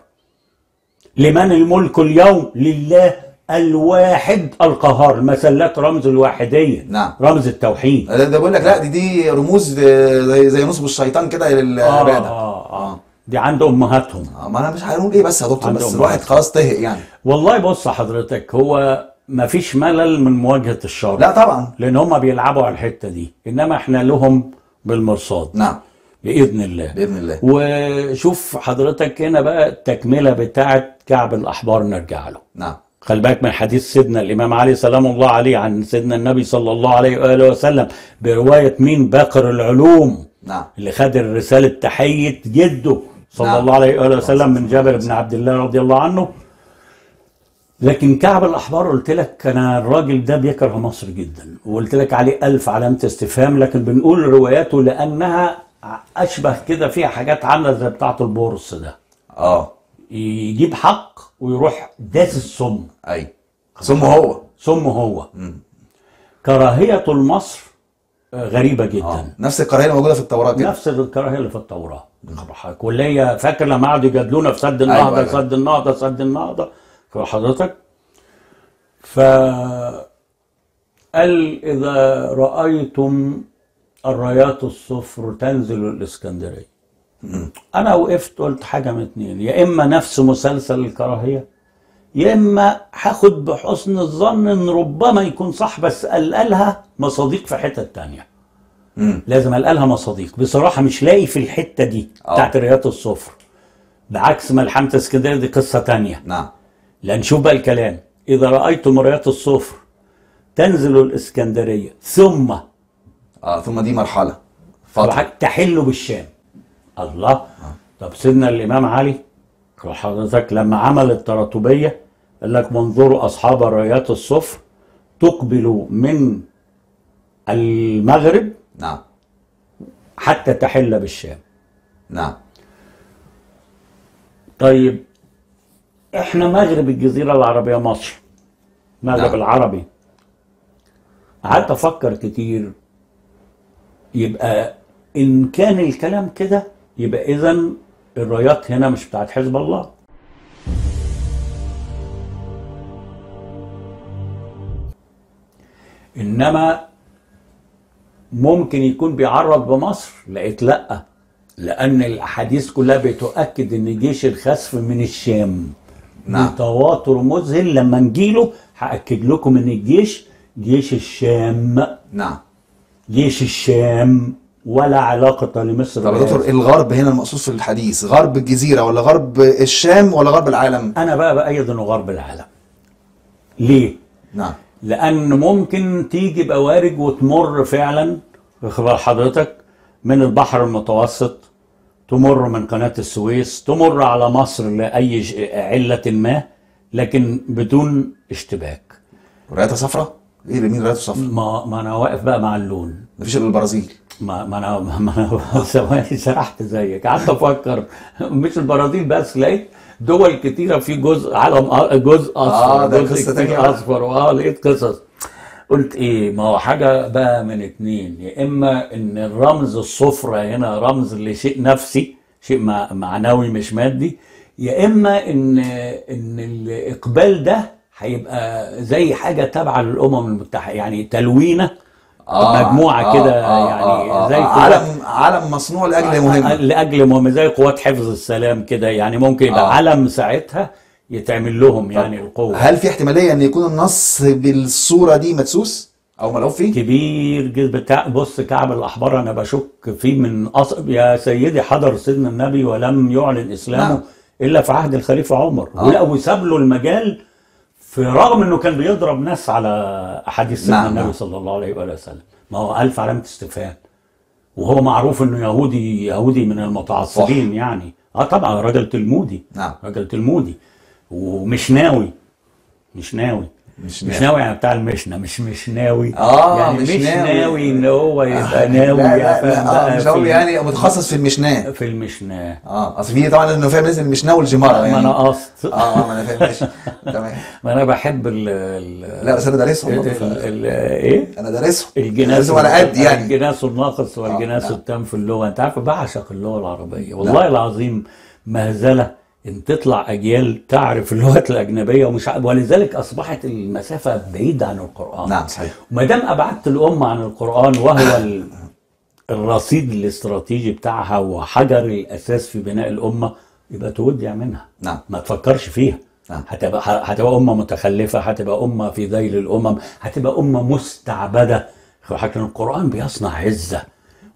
لمن الملك اليوم لله الواحد القهار المسلات رمز الواحدية نعم. رمز التوحيد. ده, ده بيقول لك لا دي دي رموز آه، زي زي نصب الشيطان كده آه, للعباده آه, آه. دي عند أمهاتهم. آه، ما أنا مش هنقول إيه بس يا دكتور بس الواحد. خلاص طهق يعني. والله بص حضرتك هو ما فيش ملل من مواجهة الشر. لا طبعا. لأن هم بيلعبوا على الحتة دي إنما إحنا لهم بالمرصاد. نعم. بإذن الله. بإذن الله. وشوف حضرتك هنا بقى التكملة بتاعه كعب الأحبار نرجع له. نعم. خلي بالك من حديث سيدنا الإمام علي سلام الله عليه عن سيدنا النبي صلى الله عليه وآله وسلم برواية مين؟ باقر العلوم. نعم. اللي خد رساله تحيه جده صلى نعم. الله عليه وآله وسلم من جابر بن عبد الله رضي الله عنه. لكن كعب الأحبار قلت لك أنا الراجل ده بيكره مصر جدا. وقلت لك عليه ألف علامة استفهام لكن بنقول رواياته لأنها أشبه كده فيها حاجات عاملة زي بتاعة البورص ده. آه. يجيب حق ويروح داس السم. أي. ثم هو. سم هو. كراهية لمصر آه، غريبة جدا. آه. نفس القراءه اللي موجودة في التوراة كده. نفس الكراهية اللي في واللي هي فاكر لما قعدوا يجادلونا في سد النهضة أيوة. سد النهضة سد النهضة. حضرتك. ف قال إذا رأيتم الرايات الصفر تنزل الإسكندرية. أنا وقفت قلت حاجة من اتنين. يا إما نفس مسلسل الكراهية يا إما هاخد بحسن الظن إن ربما يكون صح بس قلقلها مصاديق في حتة تانية. لازم ألقالها مصاديق. بصراحة مش لاقي في الحتة دي آه. بتاعت الرياض الصفر. بعكس ملحمة اسكندرية دي قصة تانية. نعم. لا نشوف بقى الكلام. إذا رأيتم رياض الصفر تنزل الإسكندرية ثم آه ثم دي مرحلة. فتره تحل بالشام. الله. طب سيدنا الإمام علي حضرتك لما عمل التراتبية قال لك منظروا أصحاب الرايات الصفر تقبل من المغرب نعم. حتى تحل بالشام. نعم. طيب إحنا مغرب الجزيرة العربية مصر. مغرب نعم. العربي. قعدت أفكر كتير. يبقى إن كان الكلام كده يبقى اذا الرايات هنا مش بتاعت حزب الله. إنما ممكن يكون بيعرض بمصر لقيت لأ. لأن الأحاديث كلها بتؤكد إن جيش الخسف من الشام. نعم. بتواتر مذهل لما نجيله هأكد لكم إن الجيش جيش الشام. نعم. جيش الشام ولا علاقة لمصر طب يا. دكتور الغرب هنا المقصود في الحديث غرب الجزيرة ولا غرب الشام ولا غرب العالم؟ أنا بقى بأيد إنه غرب العالم. ليه؟ نعم. لأن ممكن تيجي بقوارج وتمر فعلا خبر حضرتك من البحر المتوسط تمر من قناة السويس تمر على مصر لأي علة ما لكن بدون اشتباك. رايته صفراء إيه اللي مين رايته ما, ما أنا واقف بقى مع اللون. مفيش إلا البرازيل. ما ما أنا ما أنا ثواني سرحت زيك. قعدت أفكر. مش البرازيل بس لقيت دول كتيرة في جزء علم أ- جزء أصفر. آه، ده جزء قصة تانية كتير بقى. أصفر. واه لقيت قصص. قلت إيه؟ ما هو حاجة بقى من اتنين. يا إما إن الرمز الصفرة هنا رمز لشيء نفسي شيء مع- معنوي مش مادي. يا إما ان إن الإقبال ده هيبقى زي حاجة تابعة للأمم المتحدة يعني تلوينة مجموعة كده يعني زي قوات- علم علم مصنوع لأجل مهمه لأجل مهم زي قوات حفظ السلام كده يعني ممكن يبقى آه. علم ساعتها يتعمل لهم يعني القوة هل في احتمالية أن يكون النص بالصورة دي مدسوس أو ملعوب فيه كبير جدا بص كعب الأحبار أنا بشك فيه من أص... يا سيدي حضر سيدنا النبي ولم يعلن إسلامه نعم. إلا في عهد الخليفة عمر آه. ولا وساب له المجال في رغم إنه كان بيضرب ناس على أحاديث سيدنا نعم، النبي نعم. صلى الله عليه وآله وسلم. ما هو ألف علامة استفهام. وهو معروف إنه يهودي يهودي من المتعصبين يعني. آه طبعا راجل تلمودي. نعم. راجل تلمودي. ومش ناوي. مش ناوي. مش مش ناوي. ناوي يعني بتاع المشنة مش مش ناوي. آه، يعني مش مش, ناوي. ناوي. إن هو يبقى ناوي لا لا لا آه مش ناوي في- يعني متخصص في المشناة. في المشناة. آه أصل في طبعا إنه فاهم لازم المشناه والجمارة ما يعني. أنا آه قصد. آه ما أنا فاهم ماشي. تمام. ما أنا بحب ال ال لا بس أنا دارسهم إيه؟ أنا دارسهم. الجناس على قد يعني. الجناس الناقص والجناس نعم. التام في اللغة. أنت عارف بعشق اللغة العربية. والله العظيم مهزلة. إن تطلع أجيال تعرف اللغات الأجنبية ومش ع- ولذلك أصبحت المسافة بعيدة عن القرآن. نعم صحيح. ما دام أبعدت الأمة عن القرآن وهو ال- الرصيد الاستراتيجي بتاعها وحجر الأساس في بناء الأمة يبقى تودع منها. نعم. ما تفكرش فيها. نعم. هتبقى هتبقى أمة متخلفة هتبقى أمة في ذيل الأمم هتبقى أمة مستعبدة. لكن القرآن بيصنع عزة.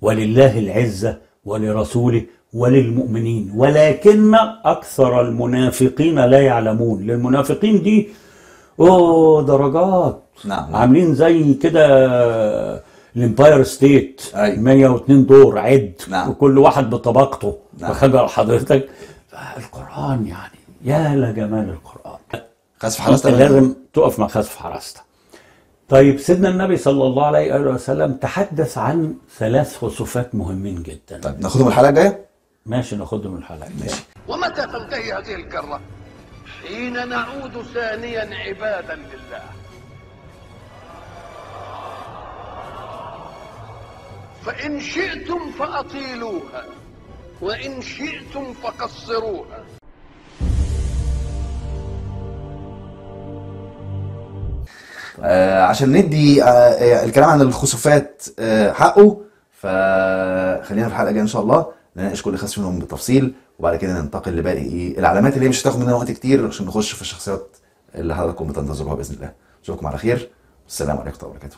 ولله العزة ولرسوله وللمؤمنين. ولكن أكثر المنافقين لا يعلمون. للمنافقين دي أوه درجات. نعم،. عاملين زي كده الإمباير ستيت. أيوة. 102 دور عد. نعم. وكل واحد بطبقته. نعم. فخجل حضرتك؟ القرآن يعني يا لجمال القرآن. خسف حراسة أنت لازم تقف مع خسف حراسته طيب سيدنا النبي صلى الله عليه وآله وسلم تحدث عن ثلاث خسوفات مهمين جدا. طيب ناخدهم الحلقة الجاية؟ ماشي ناخدهم الحلقة. ماشي. ومتى تنتهي هذه الكرة؟ حين نعود ثانيا عبادا لله. فإن شئتم فأطيلوها وإن شئتم فقصروها. آه عشان ندي آه آه، الكلام عن الخسوفات آه حقه فخلينا في الحلقة الجاية إن شاء الله. نناقش كل خسف منهم بالتفصيل وبعد كده ننتقل لباقي إيه العلامات اللي هي مش هتاخد مننا وقت كتير عشان نخش في الشخصيات اللي حضراتكم بتنتظروها بإذن الله. أشوفكم على خير. والسلام عليكم ورحمة الله وبركاته.